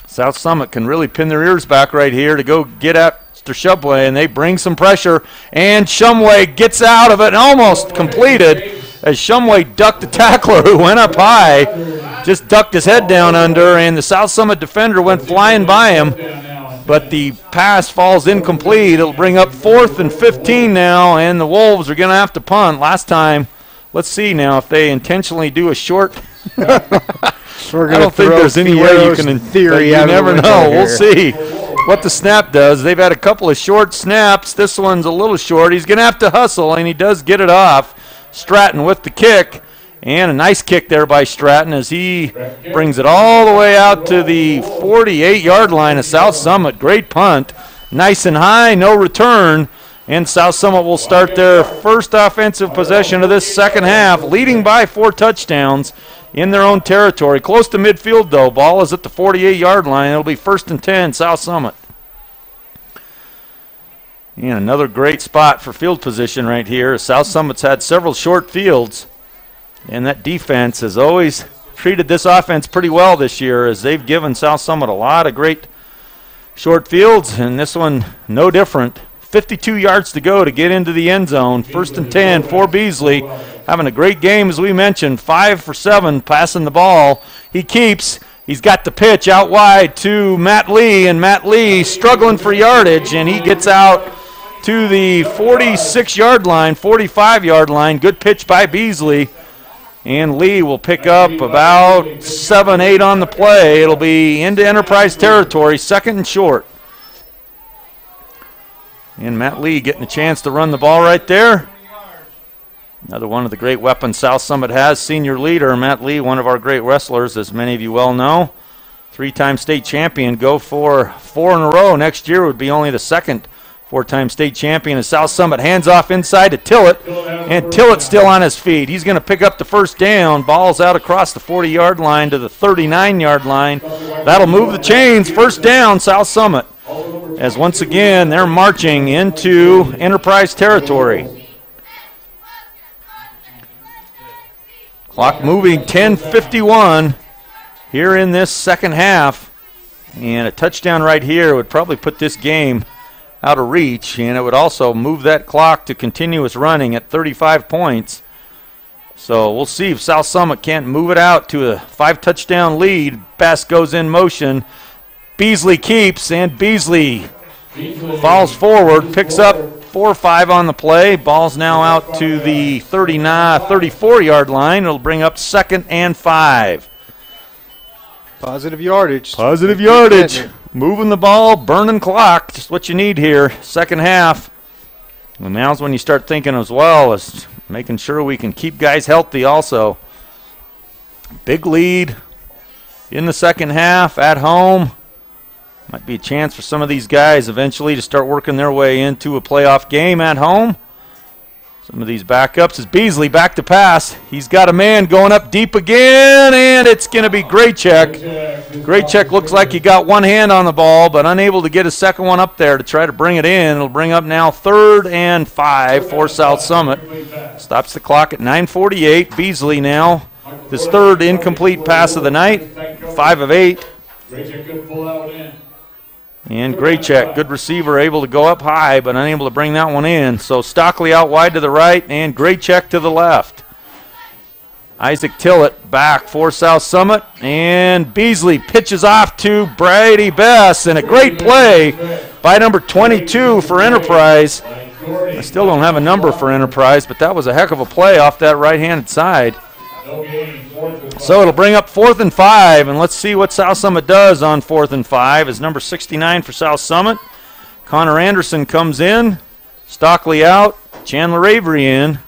South Summit can really pin their ears back right here to go get after Shumway, and they bring some pressure. And Shumway gets out of it and almost completed as Shumway ducked the tackler who went up high, just ducked his head down under, and the South Summit defender went flying by him. But the pass falls incomplete. It'll bring up fourth and 15 now, and the Wolves are going to have to punt. Last time, let's see now if they intentionally do a short (laughs) We're I don't think there's any way you can in theory You out of the never know. We'll see what the snap does. They've had a couple of short snaps. This one's a little short. He's going to have to hustle, and he does get it off. Stratton with the kick, and a nice kick there by Stratton as he brings it all the way out to the 48-yard line of South Summit. Great punt, nice and high, no return. And South Summit will start their first offensive possession of this second half, leading by four touchdowns in their own territory. Close to midfield, though. Ball is at the 48 yard line. It'll be first and 10, South Summit. And another great spot for field position right here. South Summit's had several short fields, and that defense has always treated this offense pretty well this year as they've given South Summit a lot of great short fields, and this one no different. 52 yards to go to get into the end zone. First and 10 for Beasley. Having a great game, as we mentioned. Five for seven passing the ball. He keeps. He's got the pitch out wide to Matt Lee, and Matt Lee struggling for yardage, and he gets out to the 46 yard line, 45 yard line. Good pitch by Beasley. And Lee will pick up about 7 8 on the play. It'll be into Enterprise territory, second and short. And Matt Lee getting a chance to run the ball right there. Another one of the great weapons South Summit has. Senior leader Matt Lee, one of our great wrestlers, as many of you well know. Three time state champion. Go for four in a row. Next year would be only the second four time state champion. And South Summit hands off inside to Tillett. And Tillett's still on his feet. He's going to pick up the first down. Ball's out across the 40 yard line to the 39 yard line. That'll move the chains. First down, South Summit as once again they're marching into Enterprise territory. Clock moving 10:51 here in this second half, and a touchdown right here would probably put this game out of reach, and it would also move that clock to continuous running at 35 points. So we'll see if South Summit can't move it out to a five touchdown lead. Bass goes in motion. Beasley keeps, and Beasley falls forward, picks up four or five on the play. Ball's now out to the 39, 34 yard line. It'll bring up second and five. Positive yardage. Positive Keep yardage. Moving the ball, burning clock. Just what you need here. Second half. And now's when you start thinking as well as making sure we can keep guys healthy also. Big lead in the second half at home. Might be a chance for some of these guys eventually to start working their way into a playoff game at home. Some of these backups is Beasley back to pass. He's got a man going up deep again, and it's going to be Graycheck. Great check looks like he got one hand on the ball, but unable to get a second one up there to try to bring it in. It'll bring up now third and five for South Summit. Stops the clock at 9:48. Beasley now his third incomplete pass of the night, five of eight. Rachel could pull that one in. And Graycheck, good receiver, able to go up high, but unable to bring that one in. So Stockley out wide to the right, and Graycheck to the left. Isaac Tillett back for South Summit, and Beasley pitches off to Brady Bess, and a great play by number 22 for Enterprise. I still don't have a number for Enterprise, but that was a heck of a play off that right-handed side. So it'll bring up fourth and five, and let's see what South Summit does on fourth and five. Is number 69 for South Summit. Connor Anderson comes in, Stockley out, Chandler Avery in.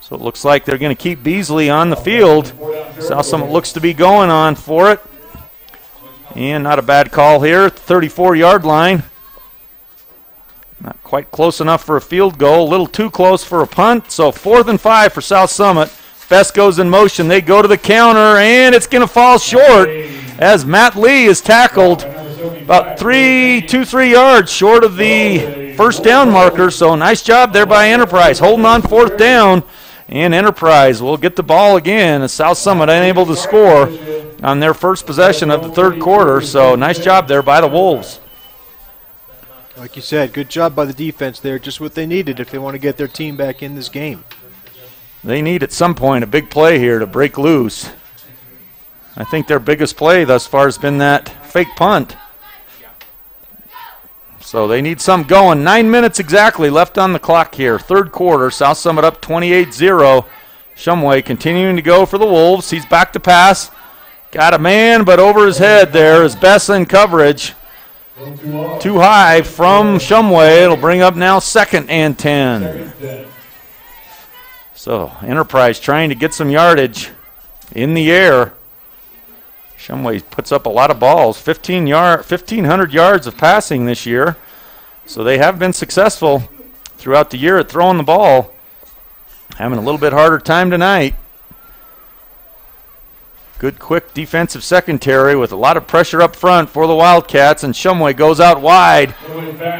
So it looks like they're going to keep Beasley on the field. South Summit looks to be going on for it. And not a bad call here, 34 yard line. Not quite close enough for a field goal, a little too close for a punt. So fourth and five for South Summit. Bess goes in motion. They go to the counter, and it's going to fall short as Matt Lee is tackled about three, two, three yards short of the first down marker. So nice job there by Enterprise, holding on fourth down. And Enterprise will get the ball again South Summit unable to score on their first possession of the third quarter. So nice job there by the Wolves. Like you said, good job by the defense there. Just what they needed if they want to get their team back in this game. They need at some point a big play here to break loose. I think their biggest play thus far has been that fake punt. So they need some going. Nine minutes exactly left on the clock here. Third quarter. South Summit up 28 0. Shumway continuing to go for the Wolves. He's back to pass. Got a man, but over his head there is Bess in coverage. Too. High from Shumway. It'll bring up now second and 10. So Enterprise trying to get some yardage in the air. Shumway puts up a lot of balls, 15 yard, 1,500 yards of passing this year. So they have been successful throughout the year at throwing the ball. Having a little bit harder time tonight. Good, quick defensive secondary with a lot of pressure up front for the Wildcats, and Shumway goes out wide,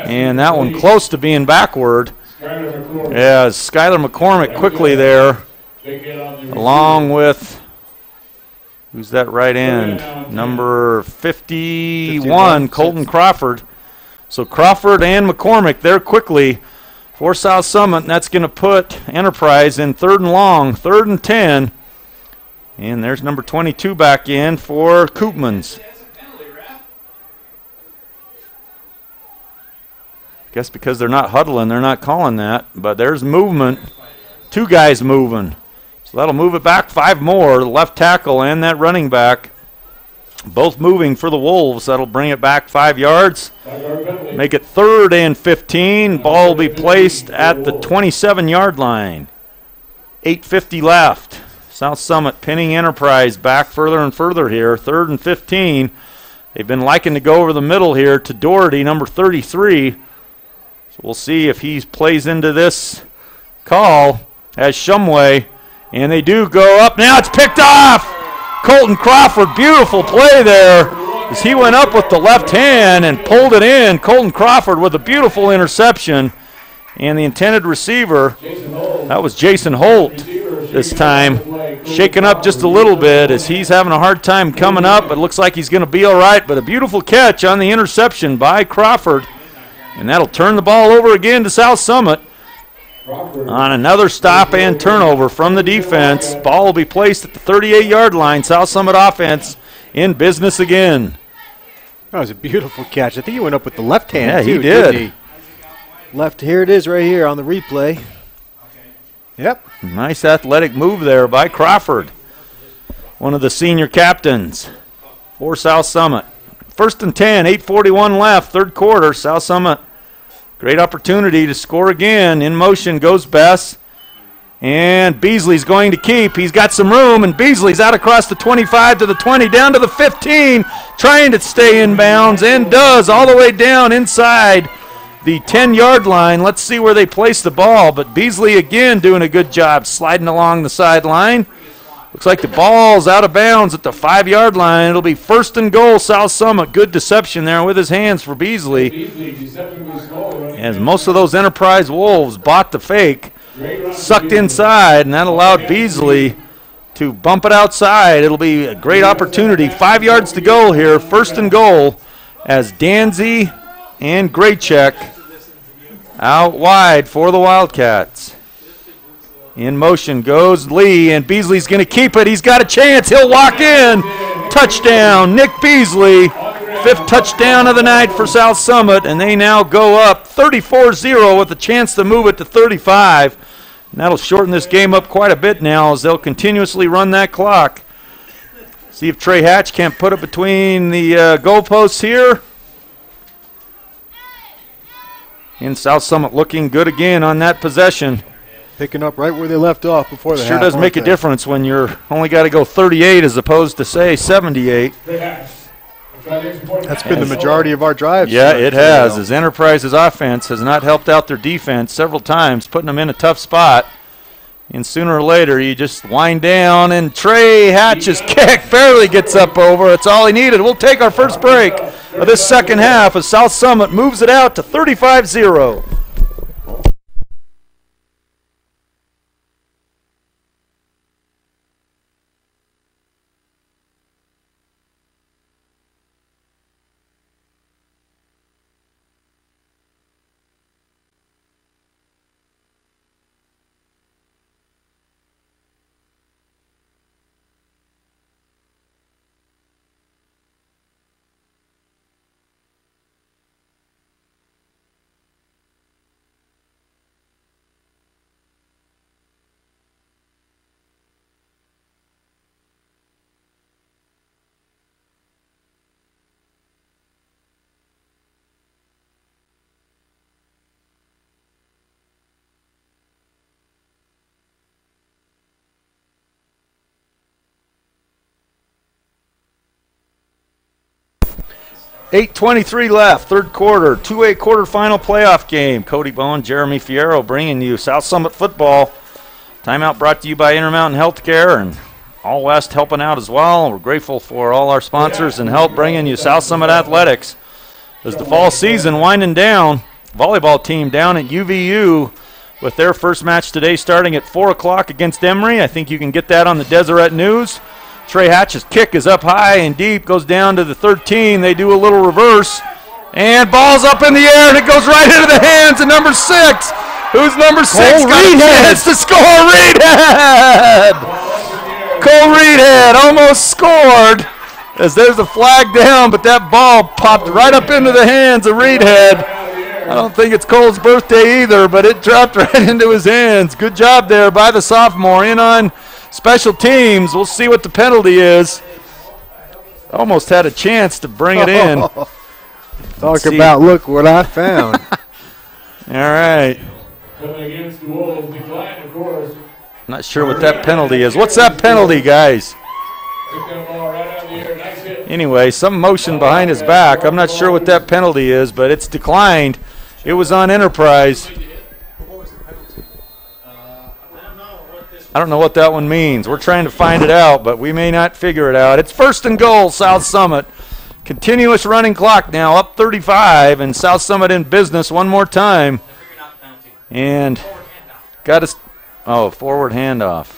and that one close to being backward. Skyler McCord. Skylar McCormick quickly there, Big hit on the along with who's that right end? Number 51, 51, Colton Crawford. So Crawford and McCormick there quickly for South Summit, and that's going to put Enterprise in third and long, third and 10. And there's number 22 back in for Koopmans. Guess because they're not huddling, they're not calling that. But there's movement. Two guys moving. So that'll move it back five more. The left tackle and that running back. Both moving for the Wolves. That'll bring it back five yards. Make it third and 15. Ball will be placed at the 27 yard line. 8.50 left. South Summit pinning Enterprise back further and further here. Third and 15. They've been liking to go over the middle here to Doherty, number 33. So we'll see if he plays into this call as Shumway. And they do go up. Now it's picked off. Colton Crawford, beautiful play there as he went up with the left hand and pulled it in. Colton Crawford with a beautiful interception. And the intended receiver, that was Jason Holt this time, shaking up just a little bit as he's having a hard time coming up. It looks like he's going to be all right, but a beautiful catch on the interception by Crawford. And that'll turn the ball over again to South Summit on another stop and turnover from the defense. Ball will be placed at the 38 yard line. South Summit offense in business again. That was a beautiful catch. I think he went up with the left hand. Yeah, he too, did. didn't he? Left. Here it is, right here on the replay. Yep. Nice athletic move there by Crawford, one of the senior captains for South Summit. First and 10, 841 left, third quarter. South Summit, great opportunity to score again. In motion goes Bess. And Beasley's going to keep. He's got some room, and Beasley's out across the 25 to the 20, down to the 15, trying to stay in bounds, and does all the way down inside the 10 yard line. Let's see where they place the ball. But Beasley again doing a good job sliding along the sideline. Looks like the ball's out of bounds at the five yard line. It'll be first and goal, South Summit. Good deception there with his hands for Beasley. As most of those Enterprise Wolves bought the fake, sucked inside, and that allowed Beasley to bump it outside. It'll be a great opportunity. Five yards to go here, first and goal, as Danzy and Graycheck out wide for the Wildcats. In motion goes Lee, and Beasley's going to keep it. He's got a chance. He'll walk in. Touchdown, Nick Beasley. Fifth touchdown of the night for South Summit, and they now go up 34 0 with a chance to move it to 35. And that'll shorten this game up quite a bit now as they'll continuously run that clock. See if Trey Hatch can't put it between the uh, goalposts here. And South Summit looking good again on that possession. Picking up right where they left off before the Sure half, does make a difference when you're only got to go 38 as opposed to say 78. Great pass. Try to exploit That's that. been the majority of our drives. Yeah, tonight, it has. though. As Enterprise's offense has not helped out their defense several times, putting them in a tough spot. And sooner or later, you just wind down, and Trey Hatch's kick barely gets up over. It's all he needed. We'll take our first break of this second half as South Summit moves it out to 35 0. 8.23 left, third quarter, 2A quarterfinal playoff game. Cody Bowen, Jeremy Fierro bringing you South Summit football. Timeout brought to you by Intermountain Healthcare and All West helping out as well. We're grateful for all our sponsors and help bringing you South Summit Athletics. As the fall season winding down, volleyball team down at UVU with their first match today starting at 4 o'clock against Emery. I think you can get that on the Deseret News. Trey Hatch's kick is up high and deep, goes down to the 13. They do a little reverse. And ball's up in the air, and it goes right into the hands of number six. Who's number six? Cole Got Reedhead. to score. Reedhead! Cole Reedhead almost scored as there's a flag down, but that ball popped right up into the hands of Reedhead. I don't think it's Cole's birthday either, but it dropped (laughs) right into his hands. Good job there by the sophomore. In on special teams. We'll see what the penalty is. Almost had a chance to bring it in. All (laughs) Talk see. about look what I found. (laughs) right. Coming against the Wolves, declined, of course. Not sure what that penalty is. What's that penalty, guys? Took that ball right out of the air. Nice hit. Anyway, some motion behind his back. I'm not sure what that penalty is, but it's declined. It was on Enterprise. I don't know what that one means. We're trying to find it out, but we may not figure it out. It's first and goal, South Summit. Continuous running clock now, up 35, and South Summit in business one more time. And got us. Oh, forward handoff.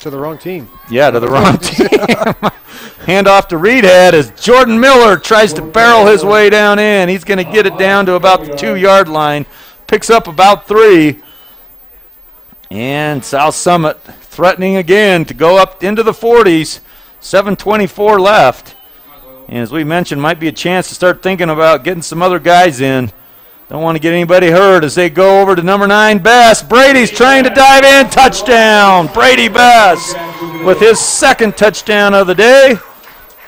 to the wrong team. Yeah, to the wrong (laughs) team. (laughs) handoff to Reedhead as Jordan Miller tries to barrel his way down in. He's going to get it down to about the two yard line. Picks up about three. And South Summit threatening again to go up into the 40s. 7.24 left. And as we mentioned, might be a chance to start thinking about getting some other guys in. Don't want to get anybody hurt as they go over to number nine, Bess. Brady's trying to dive in. Touchdown. Brady Bess with his second touchdown of the day.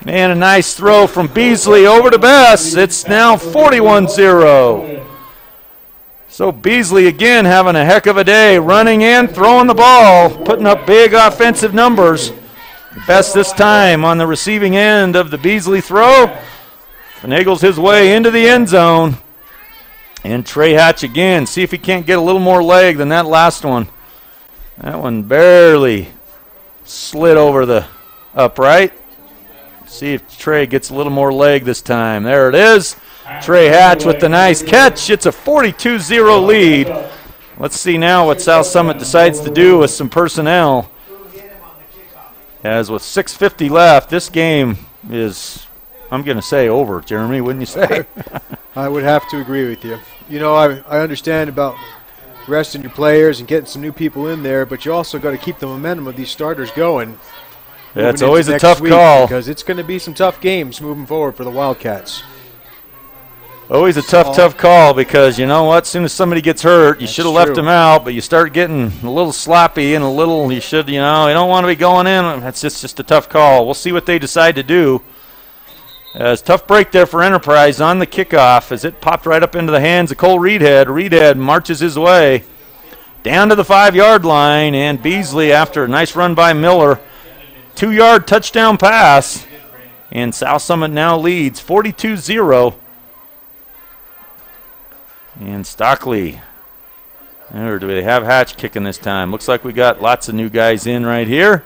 And a nice throw from Beasley over to Bess. It's now 41 0. So Beasley again having a heck of a day, running and throwing the ball, putting up big offensive numbers. Bess this time on the receiving end of the Beasley throw. Finagles his way into the end zone. And Trey Hatch again. See if he can't get a little more leg than that last one. That one barely slid over the upright. See if Trey gets a little more leg this time. There it is. Trey Hatch with the nice catch. It's a 42 0 lead. Let's see now what South Summit decides to do with some personnel. As with 6.50 left, this game is, I'm going to say, over. Jeremy, wouldn't you say? (laughs) I would have to agree with you. You know, I, I understand about resting your players and getting some new people in there, but you also got to keep the momentum of these starters going. Yeah, it's always a tough call. because it's going to be some tough games moving forward for the Wildcats. Always a tough, So- tough call because you know what? As soon as somebody gets hurt, you should have left him out, but you start getting a little sloppy and a little. You should, you know, you don't want to be going in. That's just just a tough call. We'll see what they decide to do. Uh, as tough break there for Enterprise on the kickoff as it popped right up into the hands of Cole Reedhead. Reedhead marches his way down to the five yard line, and Beasley, after a nice run by Miller, two yard touchdown pass, and South Summit now leads 42 0. And Stockley. Or do they have Hatch kicking this time? Looks like we got lots of new guys in right here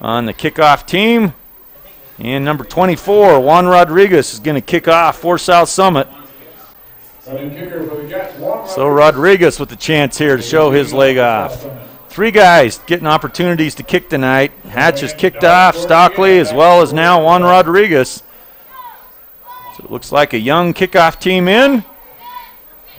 on the kickoff team. And number 24, Juan Rodriguez, is going to kick off for South Summit. So Rodriguez with the chance here to show his leg off. Three guys getting opportunities to kick tonight. Hatch has kicked off, Stockley, as well as now Juan Rodriguez. So it looks like a young kickoff team in.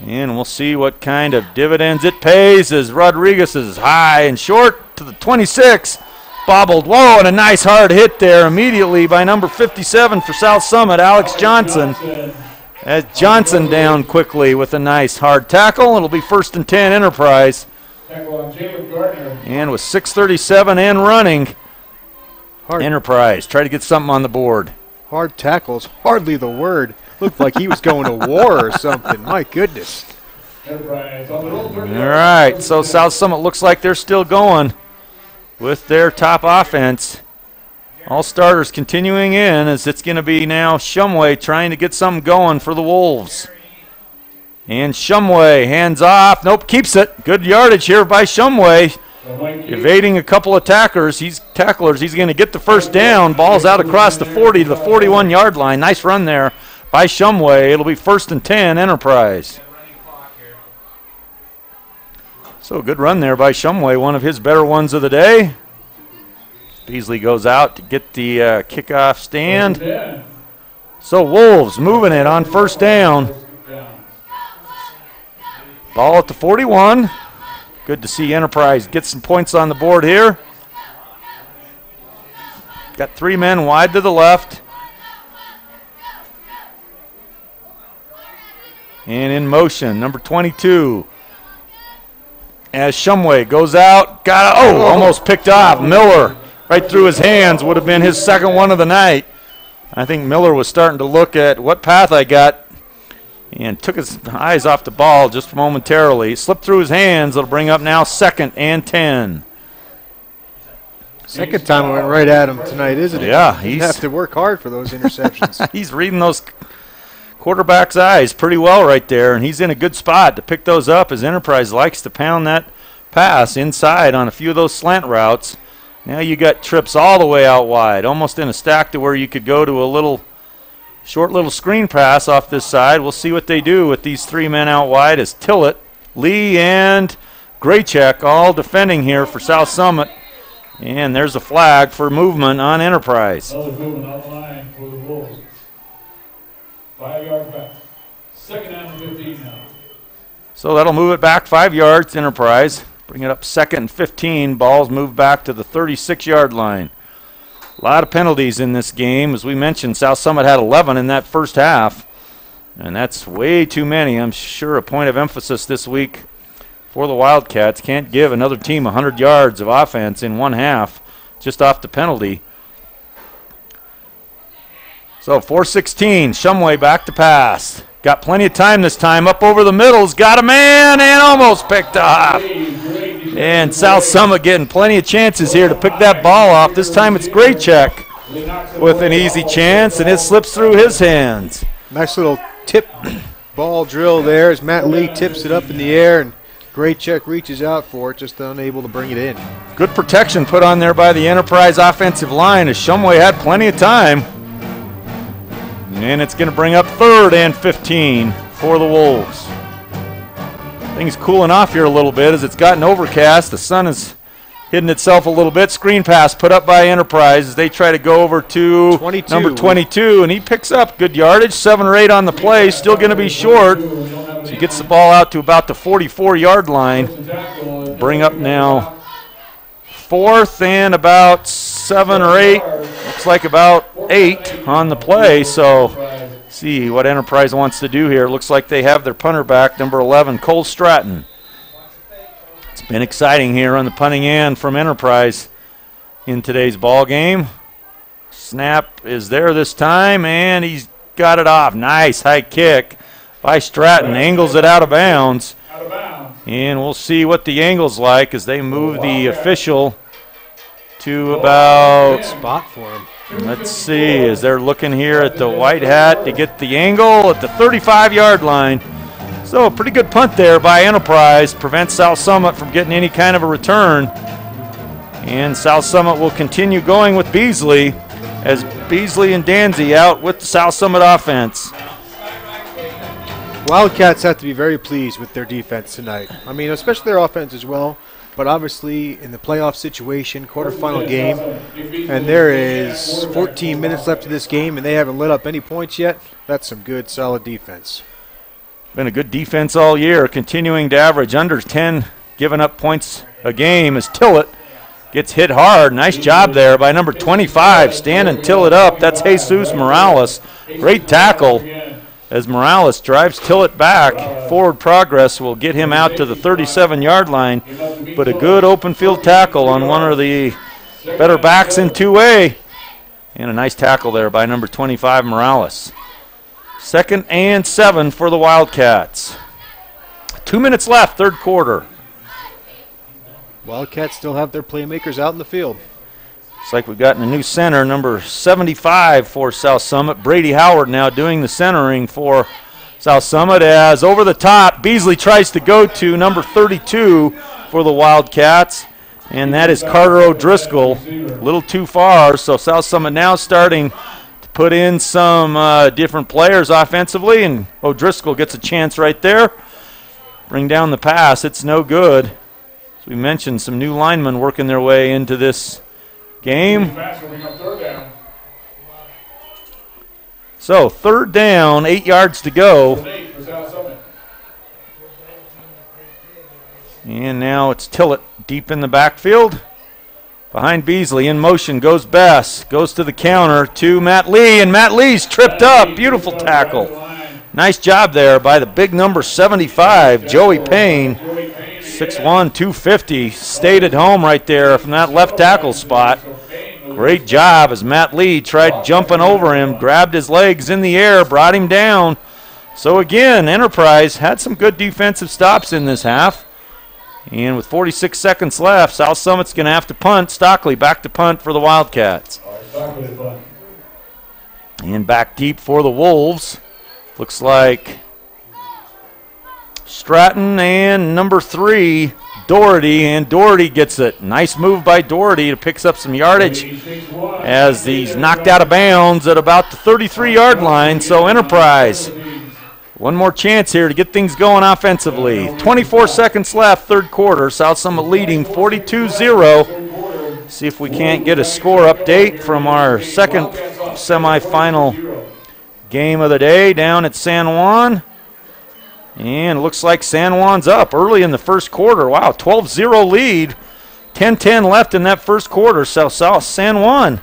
And we'll see what kind of dividends it pays as Rodriguez is high and short to the 26. Bobbled. Whoa, and a nice hard hit there immediately by number 57 for South Summit, Alex Johnson. As Johnson down quickly with a nice hard tackle. It'll be first and 10 Enterprise. Tackle on Jalen Gardner. And with 6.37 and running, Hard, Enterprise try to get something on the board. hard tackles, hardly the word. Looked like he was going to war or something. My goodness. Enterprise on the roll. 30 All right, so South Summit looks like they're still going with their top offense. All starters continuing in as it's going to be now Shumway trying to get something going for the Wolves. And Shumway hands off. Nope, keeps it. Good yardage here by Shumway. Evading a couple attackers. He's tacklers. He's going to get the first down. Ball's out across the 40 to the 41 yard line. Nice run there by Shumway. It'll be first and 10 Enterprise. So good run there by Shumway, one of his better ones of the day. Beasley goes out to get the uh, kickoff stand. So Wolves moving it on first down. Ball at the 41. Good to see Enterprise get some points on the board here. Got three men wide to the left. And in motion, number 22. As Shumway goes out, got oh, oh, almost picked off. Miller right through his hands would have been his second one of the night. I think Miller was starting to look at what path I got and took his eyes off the ball just momentarily. Slipped through his hands. It'll bring up now second and 10. Second time I went right at him tonight, isn't it? Yeah, You he's have to work hard for those interceptions. (laughs) he's reading those quarterback's eyes pretty well right there, and he's in a good spot to pick those up as Enterprise likes to pound that pass inside on a few of those slant routes. Now you got trips all the way out wide, almost in a stack to where you could go to a little short little screen pass off this side. We'll see what they do with these three men out wide as Tillett, Lee, and Graycheck all defending here for South Summit. And there's a flag for movement on Enterprise. Five yards back. Second and 15 now. So that'll move it back five yards, Enterprise. Bring it up second and 15. Balls move back to the 36 yard line. A lot of penalties in this game. As we mentioned, South Summit had 11 in that first half. And that's way too many. I'm sure a point of emphasis this week for the Wildcats. Can't give another team 100 yards of offense in one half just off the penalty. So 416, Shumway back to pass. Got plenty of time this time. Up over the middle's got a man and almost picked off. And South Summit getting plenty of chances here to pick that ball off. This time it's Graycheck with an easy chance, and it slips through his hands. nice little tip ball drill there as Matt Lee tips it up in the air and Graycheck reaches out for it, just unable to bring it in. Good protection put on there by the Enterprise offensive line as Shumway had plenty of time. And it's going to bring up third and 15 for the Wolves. Things cooling off here a little bit as it's gotten overcast. The sun is hidden itself a little bit. Screen pass put up by Enterprise as they try to go over to 22. number 22, and he picks up good yardage, seven or eight on the play. Still going to be short. So he gets the ball out to about the 44 yard line. Bring up now fourth and about seven or eight. Like about eight on the play. So see what Enterprise wants to do here. Looks like they have their punter back, number 11, Cole Stratton. It's been exciting here on the punting end from Enterprise in today's ball game. Snap is there this time, and he's got it off. Nice high kick by Stratton. Angles it out of bounds. Out of bounds. And we'll see what the angle's like as they move the official to about, Spot for him. Let's see, as they're looking here at the white hat to get the angle at the 35 yard line. So a pretty good punt there by Enterprise. Prevents South Summit from getting any kind of a return. And South Summit will continue going with Beasley as Beasley and Danzy out with the South Summit offense. Wildcats have to be very pleased with their defense tonight. I mean, especially their offense as well. But obviously, in the playoff situation, quarterfinal game, and there is 14 minutes left of this game, and they haven't lit up any points yet. That's some good, solid defense. Been a good defense all year, continuing to average under 10 giving up points a game as Tillett gets hit hard. Nice job there by number 25, standing Tillett up. That's Jesus Morales. Great tackle as Morales drives Tillett back. Forward progress will get him out to the 37 yard line, but a good open field tackle on one of the better backs in 2A. And a nice tackle there by number 25, Morales. Second and seven for the Wildcats. Two minutes left, third quarter. Wildcats still have their playmakers out in the field. Looks like we've gotten a new center, number 75 for South Summit. Brady Howard now doing the centering for South Summit as over the top, Beasley tries to go to number 32 for the Wildcats, and that is Carter O'Driscoll. A little too far, so South Summit now starting to put in some uh, different players offensively, and O'Driscoll gets a chance right there. Bring down the pass, it's no good. As we mentioned, some new linemen working their way into this game. So third down, eight yards to go. And now it's Tillett deep in the backfield. Behind Beasley in motion goes Bess. Goes to the counter to Matt Lee, and Matt Lee's tripped up. Beautiful tackle. Nice job there by the big number 75, Joey Payne. 6'1, 250. Stayed at home right there from that left tackle spot. Great job as Matt Lee tried jumping over him, grabbed his legs in the air, brought him down. So again, Enterprise had some good defensive stops in this half. And with 46 seconds left, South Summit's going to have to punt. Stockley back to punt for the Wildcats. And back deep for the Wolves. Looks like Stratton and number three, Doherty. And Doherty gets it. Nice move by Doherty to picks up some yardage as he's knocked out of bounds at about the 33 yard line. So Enterprise. One more chance here to get things going offensively. 24 seconds left, third quarter. South Summit leading 42 0. See if we can't get a score update from our second semifinal game of the day down at San Juan. And looks like San Juan's up early in the first quarter. Wow, 12 0 lead. 10 10 left in that first quarter. So South San Juan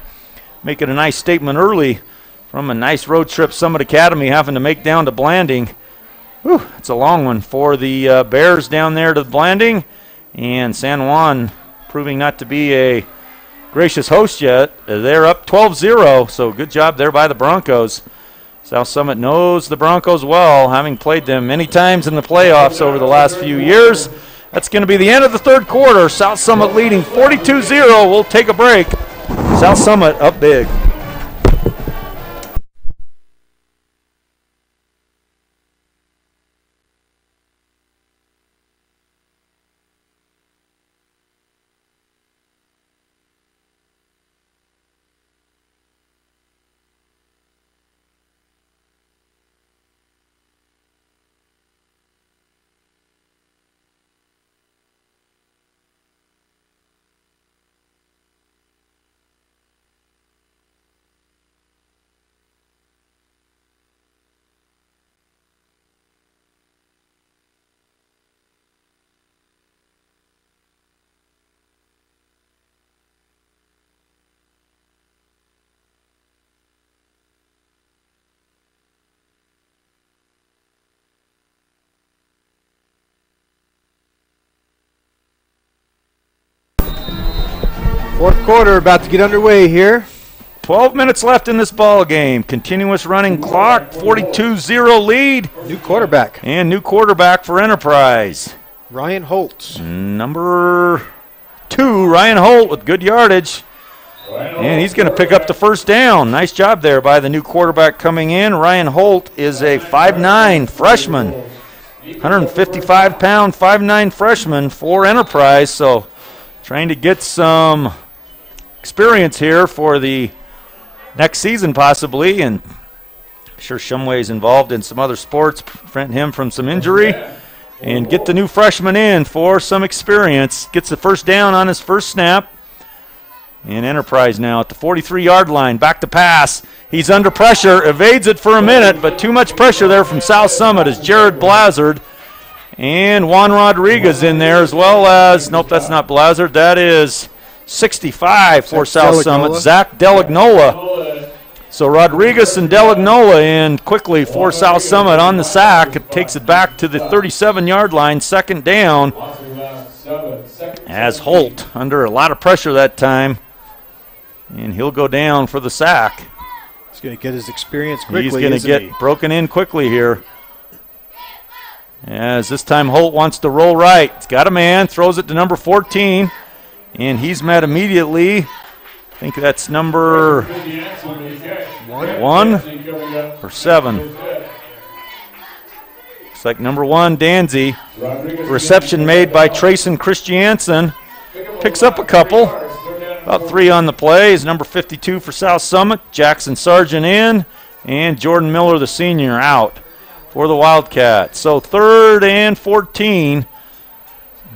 making a nice statement early from a nice road trip Summit Academy having to make down to Blanding. Whew, it's a long one for the uh, Bears down there to Blanding. And San Juan proving not to be a gracious host yet. They're up 12 0, so good job there by the Broncos. South Summit knows the Broncos well, having played them many times in the playoffs over the last few years. That's going to be the end of the third quarter. South Summit leading 42 0. We'll take a break. South Summit up big. Quarter about to get underway here. 12 minutes left in this ball game. Continuous running clock, 42-0 lead, New quarterback, and new quarterback for Enterprise. Ryan Holtz. Number two, Ryan Holt with good yardage. And he's going to pick up the first down. Nice job there by the new quarterback coming in. Ryan Holt is a 5'9 freshman, 155 pound, 5'9 freshman for Enterprise. So trying to get some experience here for the next season, possibly. And I'm sure involved in some other sports, prevent him from some injury. And get the new freshman in for some experience. Gets the first down on his first snap. And Enterprise now at the 43 yard line. Back to pass. He's under pressure. Evades it for a minute, but too much pressure there from South Summit as Jared Blazard and Juan Rodriguez in there, as well as, nope, that's not Blazard. That is 65 for Zach South Delignola. Summit. Zach Delignola. So Rodriguez and Delignola in quickly for South Summit on the sack. It takes it back to the 37 yard line, second down, as Holt under a lot of pressure that time. And he'll go down for the sack. He's going to get his experience quickly. He's going to get he? broken in quickly here. As this time Holt wants to roll right. He's got a man, throws it to number 14, and he's met immediately I think that's number One. or seven. Looks like number one, Danzy. Reception made by Trayson Christiansen. Picks up a couple. About three on the play is number 52 for South Summit. Jackson Sargent in, and Jordan Miller, the senior, out for the Wildcats. So third and 14.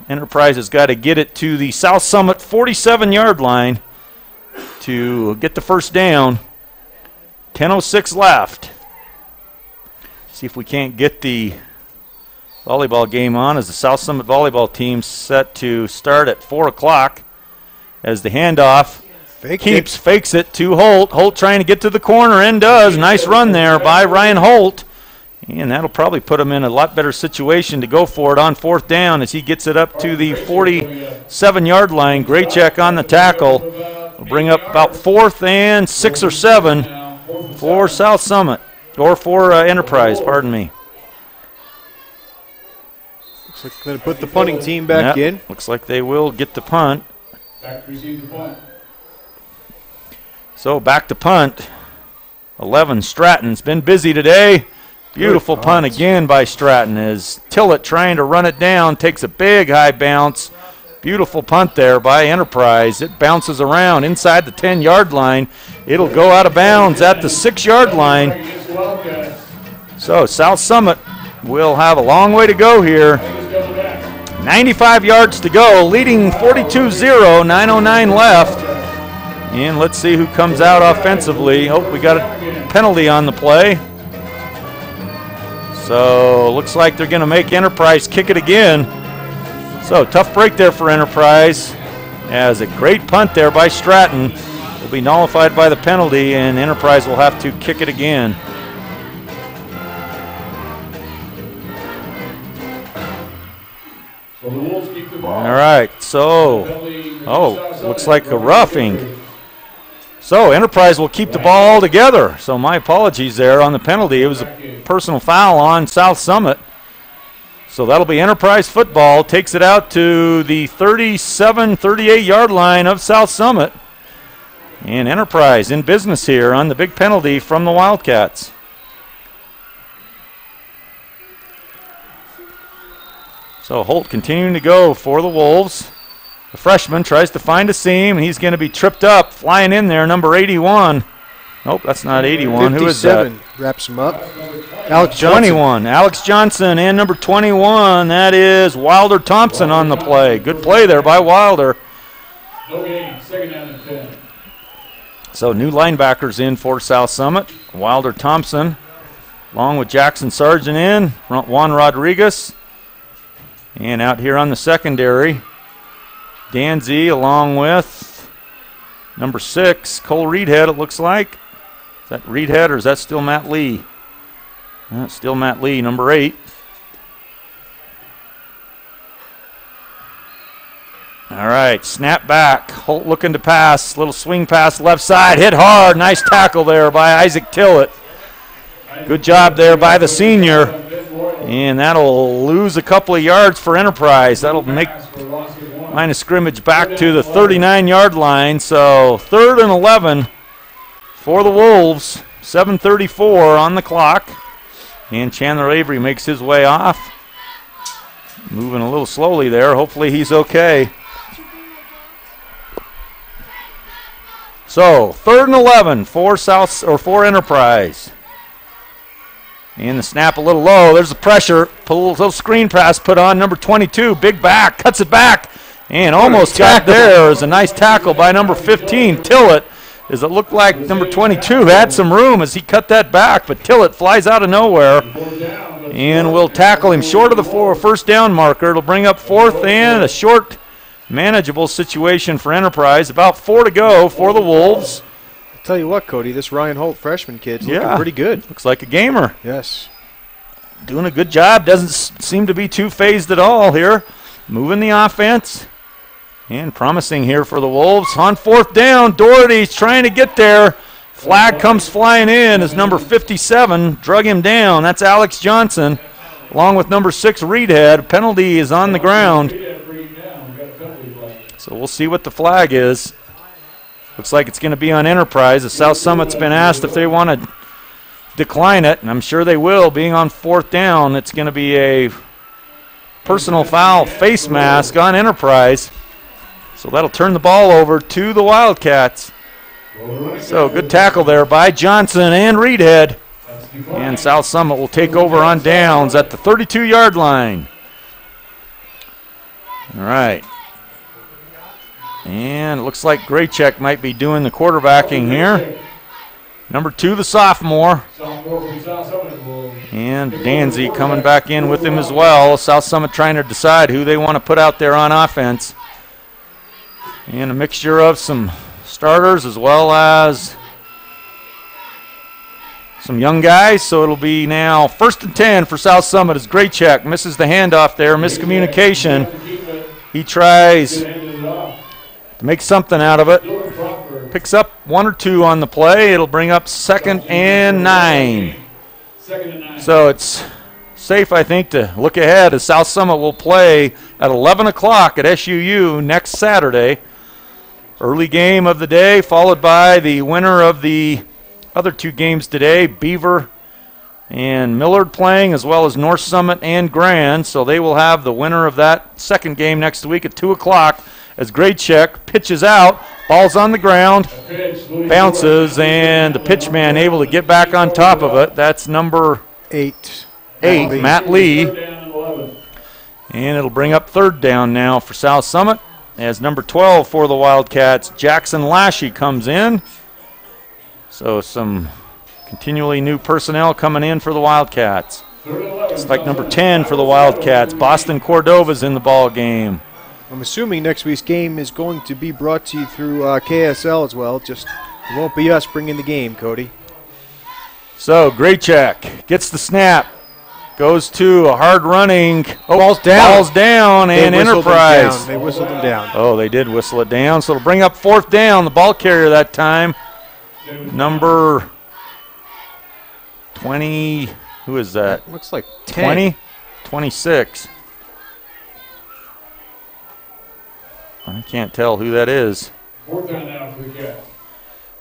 Enterprise has got to get it to the South Summit 47 yard line to get the first down. 10.06 left. See if we can't get the volleyball game on as the South Summit volleyball team set to start at 4 o'clock as the handoff Fake keeps, it. fakes it to Holt. Holt trying to get to the corner and does. Nice run there by Ryan Holt. And that'll probably put him in a lot better situation to go for it on fourth down as he gets it up to the 47 yard line. Graycheck on the tackle. Will bring up about fourth and six or seven for South Summit, or for uh, Enterprise, pardon me. Looks like they're going to put the punting team back Yep, in. Looks like they will get the punt. Back to receive the punt. So back to punt. 11, Stratton's been busy today. Beautiful Good punt again by Stratton as Tillett trying to run it down, takes a big high bounce. Beautiful punt there by Enterprise. It bounces around inside the 10 yard line. It'll go out of bounds at the 6 yard line. Against the Wildcats. So South Summit will have a long way to go here. Let's go back. 95 yards to go, leading 42 0, 909 left. And let's see who comes out offensively. Oh, we got a penalty on the play. So looks like they're going to make Enterprise kick it again. So tough break there for Enterprise. As a great punt there by Stratton will be nullified by the penalty, and Enterprise will have to kick it again. So the Wolves keep the ball. All right, so Oh, looks like a roughing. So Enterprise will keep the ball all together. So my apologies there on the penalty. It was a personal foul on South Summit. So that'll be Enterprise football. Takes it out to the 37 38 yard line of South Summit. And Enterprise in business here on the big penalty from the Wildcats. So Holt continuing to go for the Wolves. The freshman tries to find a seam, he's going to be tripped up. Flying in there, number 81. Nope, that's not 81. Who is that? wraps him up. Alex Johnson. 21. Alex Johnson and number 21. That is Wilder Thompson on the play. Good play there by Wilder. No gain. Second down and 10. So new linebackers in for South Summit. Wilder Thompson, along with Jackson Sargent in. Juan Rodriguez. And out here on the secondary, Danzy along with number six, Cole Reedhead, it looks like. Is that Reedhead or is that still Matt Lee? That's still Matt Lee, number eight. All right, snap back. Holt looking to pass. Little swing pass left side. Hit hard. Nice tackle there by Isaac Tillett. Good job there by the senior. And that'll lose a couple of yards for Enterprise. That'll make Line of scrimmage back to the 39 yard line. So third and 11 for the Wolves. 7:34 on the clock, and Chandler Avery makes his way off. Moving a little slowly there. Hopefully he's okay. So third and 11 for South or for Enterprise. And the snap a little low. There's the pressure. Pull little screen pass put on number 22. Big back cuts it back and almost got there. Is a nice tackle by number 15 Tillett. As it looked like number 22 had some room as he cut that back, but Tillett flies out of nowhere Fourth down. but and will tackle him short of the four, first down marker. It'll bring up fourth and a short, manageable situation for Enterprise. About four to go for the Wolves. I tell you what, Cody, this Ryan Holt freshman kid's looking pretty good. Looks like a gamer. Yes. doing a good job. Doesn't seem to be too fazed at all here. Moving the offense. And promising here for the Wolves. On fourth down, Doherty's trying to get there. Flag comes flying in as number 57 drug him down. That's Alex Johnson, along with number six Reedhead. Penalty is on the ground. So we'll see what the flag is. Looks like it's going to be on Enterprise. The South Summit's been asked if they want to decline it, and I'm sure they will. Being on fourth down, it's going to be a personal foul face mask on Enterprise. So that'll turn the ball over to the Wildcats. So good tackle there by Johnson and Reedhead. And South Summit will take over on downs at the 32 yard line. All right. And it looks like Graycheck might be doing the quarterbacking here. Number two, the sophomore. And Danzy coming back in with him as well. South Summit trying to decide who they want to put out there on offense. And a mixture of some starters as well as some young guys. So it'll be now first and 10 for South Summit as Graycheck misses the handoff there, miscommunication. He tries to make something out of it. Picks up one or two on the play. It'll bring up second and nine. So it's safe, I think, to look ahead as South Summit will play at 11 o'clock at SUU next Saturday. Early game of the day, followed by the winner of the other two games today Beaver and Millard playing, as well as North Summit and Grand. So they will have the winner of that second game next week at 2 o'clock as Graycheck pitches out. Ball's on the ground, bounces, and the pitch man able to get back on top of it. That's number Eight. eight, Matt Lee. And it'll bring up third down now for South Summit as number 12 for the Wildcats, Jackson Lashy, comes in. So some continually new personnel coming in for the Wildcats. It's like number 10 for the Wildcats. Boston Cordova's in the ball game. I'm assuming next week's game is going to be brought to you through uh, KSL as well. Just it won't be us bringing the game, Cody. So Graycheck gets the snap, goes to a hard running. Oh, Ball's down. Ball's down, They and whistled Enterprise. down. They whistled him down. Oh, they did whistle it down. So it'll bring up fourth down. The ball carrier that time, number 20. Who is that? Looks like 10. 20? 26. I can't tell who that is. Fourth down now for the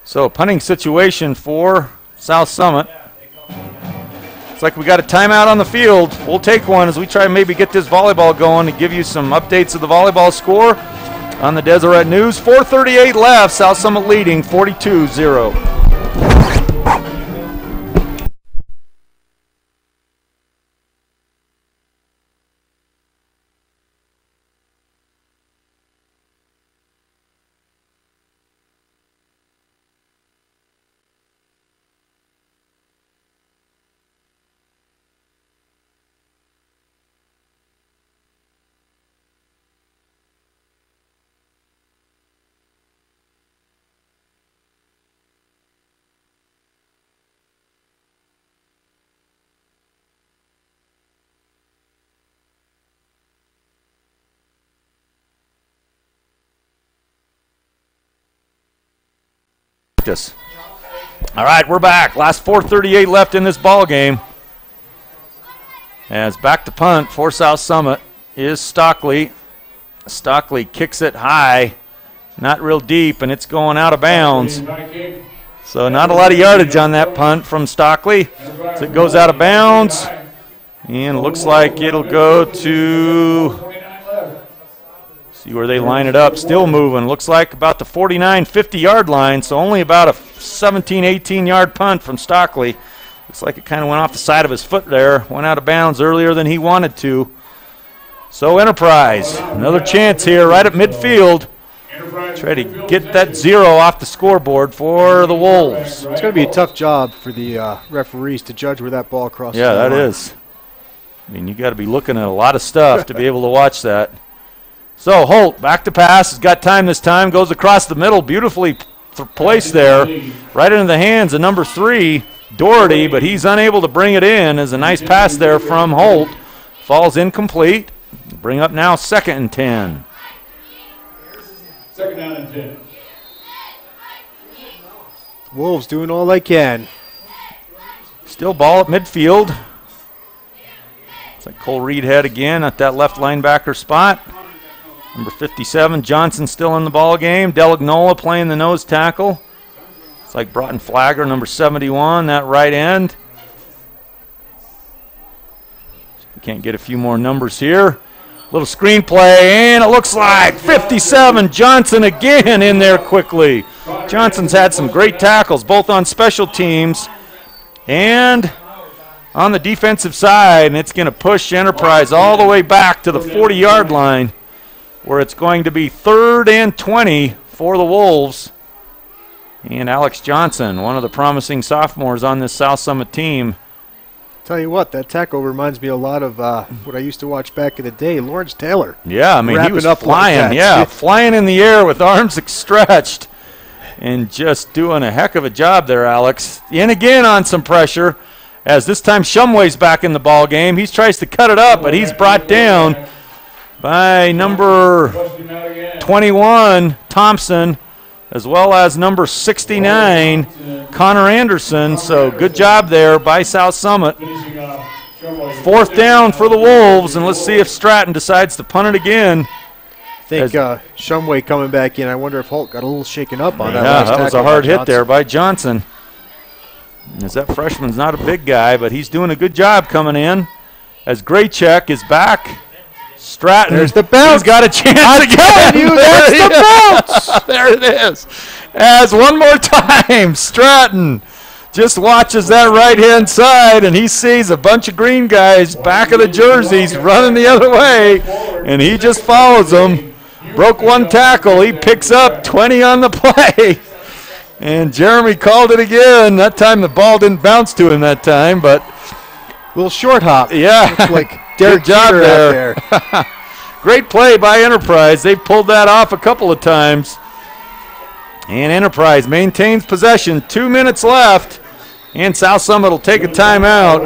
So punting situation for South Summit. It's like we got a timeout on the field. We'll take one as we try to maybe get this volleyball going and give you some updates of the volleyball score on the Deseret News. 4:38 left. South Summit leading 42-0. Practice. All right, we're back. Last 4:38 left in this ball game. As back to punt for South Summit is Stockley. Stockley kicks it high, not real deep, and it's going out of bounds. So not a lot of yardage on that punt from Stockley. So it goes out of bounds, and looks like it'll go to 29 left. See where they line it up. Still moving. Looks like about the 49 50 yard line. So only about a 17 18 yard punt from Stockley. Looks like it kind of went off the side of his foot there. Went out of bounds earlier than he wanted to. So Enterprise, another chance here right at midfield. Enterprise Try to get that zero off the scoreboard for the Wolves. It's going to be a tough job for the uh, referees to judge where that ball crosses. Yeah, that line. is. I mean, you got to be looking at a lot of stuff to be able to watch that. So Holt back to pass. He's got time this time. Goes across the middle. Beautifully th- placed there, right into the hands of number three Doherty, but he's unable to bring it in. As a nice pass there from Holt falls incomplete. Bring up now second and ten. Second down and 10. Wolves doing all they can. Still ball at midfield. It's like Cole Reedhead again at that left linebacker spot. Number 57, Johnson still in the ball game. Delignola playing the nose tackle. It's like Broughton Flagger, number 71, that right end. We can't get a few more numbers here. Little screenplay, and it looks like 57 Johnson again in there quickly. Johnson's had some great tackles, both on special teams and on the defensive side, and it's going to push Enterprise all the way back to the 40 yard line where it's going to be third and 20 for the Wolves. And Alex Johnson, one of the promising sophomores on this South Summit team. Tell you what, that tackle reminds me a lot of uh, what I used to watch back in the day, Lawrence Taylor. Yeah, I mean, he was up flying. Wildcats. yeah, (laughs) flying in the air with arms (laughs) stretched and just doing a heck of a job there, Alex. And again on some pressure as this time Shumway's back in the ball game. He tries to cut it up, but he's brought down by number Question out again. 21, Thompson, as well as number 69, Connor Anderson. So good job there by South Summit. Finishing off. Shumway. Fourth down for the Wolves, and let's see if Stratton decides to punt it again. I think uh, Shumway coming back in. I wonder if Holt got a little shaken up on that. Yeah, that was a hard hit Johnson. there by Johnson. As that freshman's not a big guy, but he's doing a good job coming in. As Graycheck is back. Stratton. There's the bounce. He's got a chance I'm again. telling you, (laughs) that's the bounce. (laughs) there it is. As one more time, Stratton just watches that right hand side and he sees a bunch of green guys back of the jerseys running the other way and he just follows them. Broke one tackle. He picks up 20 on the (laughs) play. And Jeremy called it again. That time the ball didn't bounce to him that time, but Little short hop. yeah. like Derek Good job Jeter there. there. (laughs) Great play by Enterprise. They've pulled that off a couple of times. And Enterprise maintains possession. Two minutes left. And South Summit will take a timeout.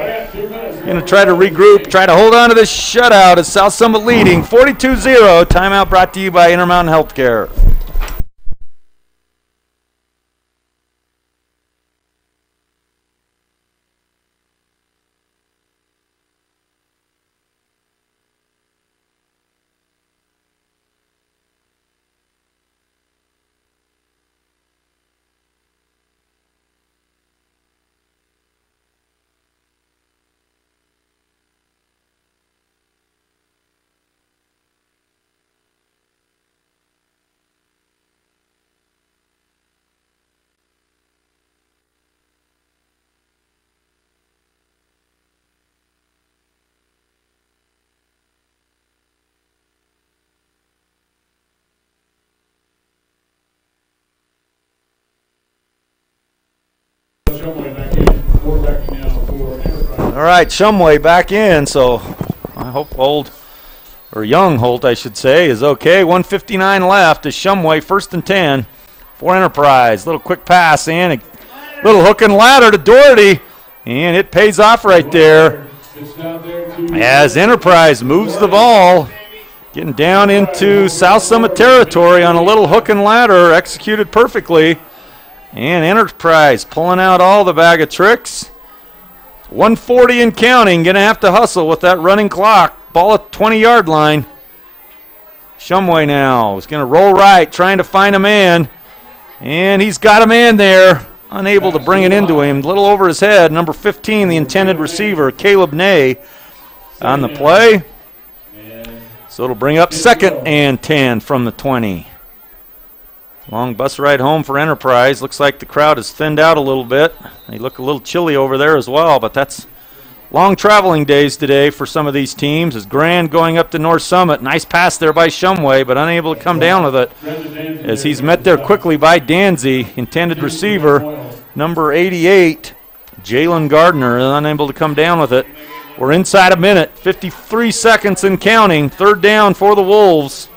Going to try to regroup, try to hold on to this shutout as South Summit leading 42 0. Timeout brought to you by Intermountain Healthcare. All right, Shumway back in, so I hope old or young Holt, I should say, is okay. 159 left is Shumway, first and 10 for Enterprise. Little quick pass and a little hook and ladder to Doherty, and it pays off right there as Enterprise moves the ball, getting down into South Summit territory on a little hook and ladder, executed perfectly. And Enterprise pulling out all the bag of tricks. 140 and counting. Going to have to hustle with that running clock. Ball at 20 yard line. Shumway now is going to roll right, trying to find a man. And he's got a man there. Unable to bring it into him. A little over his head. Number 15, the intended receiver, Caleb Nay, on the play. So it'll bring up second and 10 from the 20. Long bus ride home for Enterprise. Looks like the crowd has thinned out a little bit. They look a little chilly over there as well, but that's long traveling days today for some of these teams. As Grand going up to North Summit. Nice pass there by Shumway, but unable to come down with it as he's met there quickly by Danzy, intended receiver, number 88, Jalen Gardner, unable to come down with it. We're inside a minute, 53 seconds and counting. Third down for the Wolves.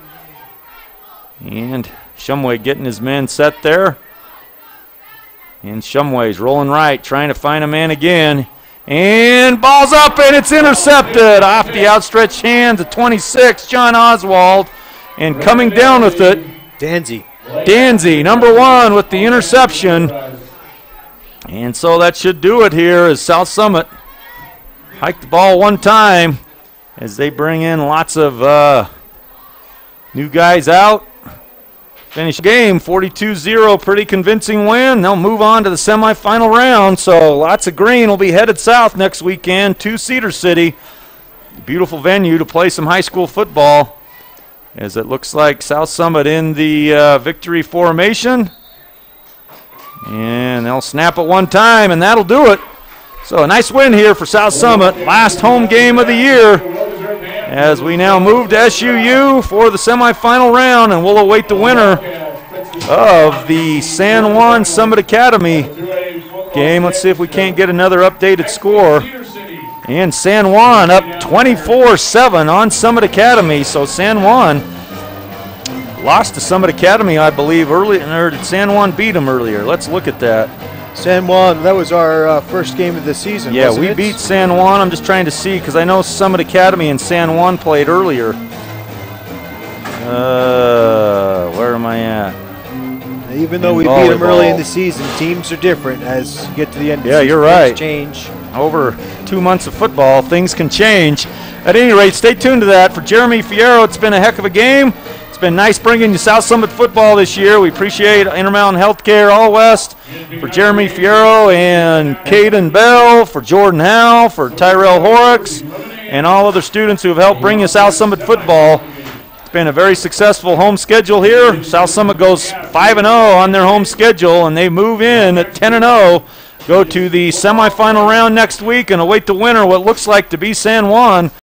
And Shumway getting his men set there. And Shumway's rolling right, trying to find a man again. And ball's up and it's intercepted off the outstretched hands of 26, John Oswald. And coming down with it, Danzy. Danzy, number one, with the interception. And so that should do it here as South Summit hike the ball one time as they bring in lots of uh, New guys out. Finish game 42-0, pretty convincing win. They'll move on to the semifinal round. So lots of green will be headed south next weekend to Cedar City. Beautiful venue to play some high school football. As it looks like South Summit in the uh, victory formation. And they'll snap it one time, and that'll do it. So a nice win here for South Summit. Last home game of the year. As we now move to SUU for the semifinal round, and we'll await the winner of the San Juan Summit Academy game. Let's see if we can't get another updated score. And San Juan up 24 7 on Summit Academy. So San Juan lost to Summit Academy, I believe, early, or did San Juan beat them earlier? Let's look at that. San Juan, that was our uh, first game of the season. Yeah, we it? beat San Juan. I'm just trying to see because I know Summit Academy and San Juan played earlier. Uh, where am I at? Even though we in beat them early in the season, teams are different as you get to the end. the Yeah, you're right. Change. Over two months of football, things can change. At any rate, stay tuned to that. For Jeremy Fierro, it's been a heck of a game. It's been nice bringing you South Summit football this year. We appreciate Intermountain Healthcare, All West, for Jeremy Fierro and Caden Bell, for Jordan Howe, for Tyrell Horrocks, and all other students who have helped bring you South Summit football. It's been a very successful home schedule here. South Summit goes 5 and 0 on their home schedule, and they move in at 10 and 0. Go to the semifinal round next week and await the winner, what looks like to be San Juan.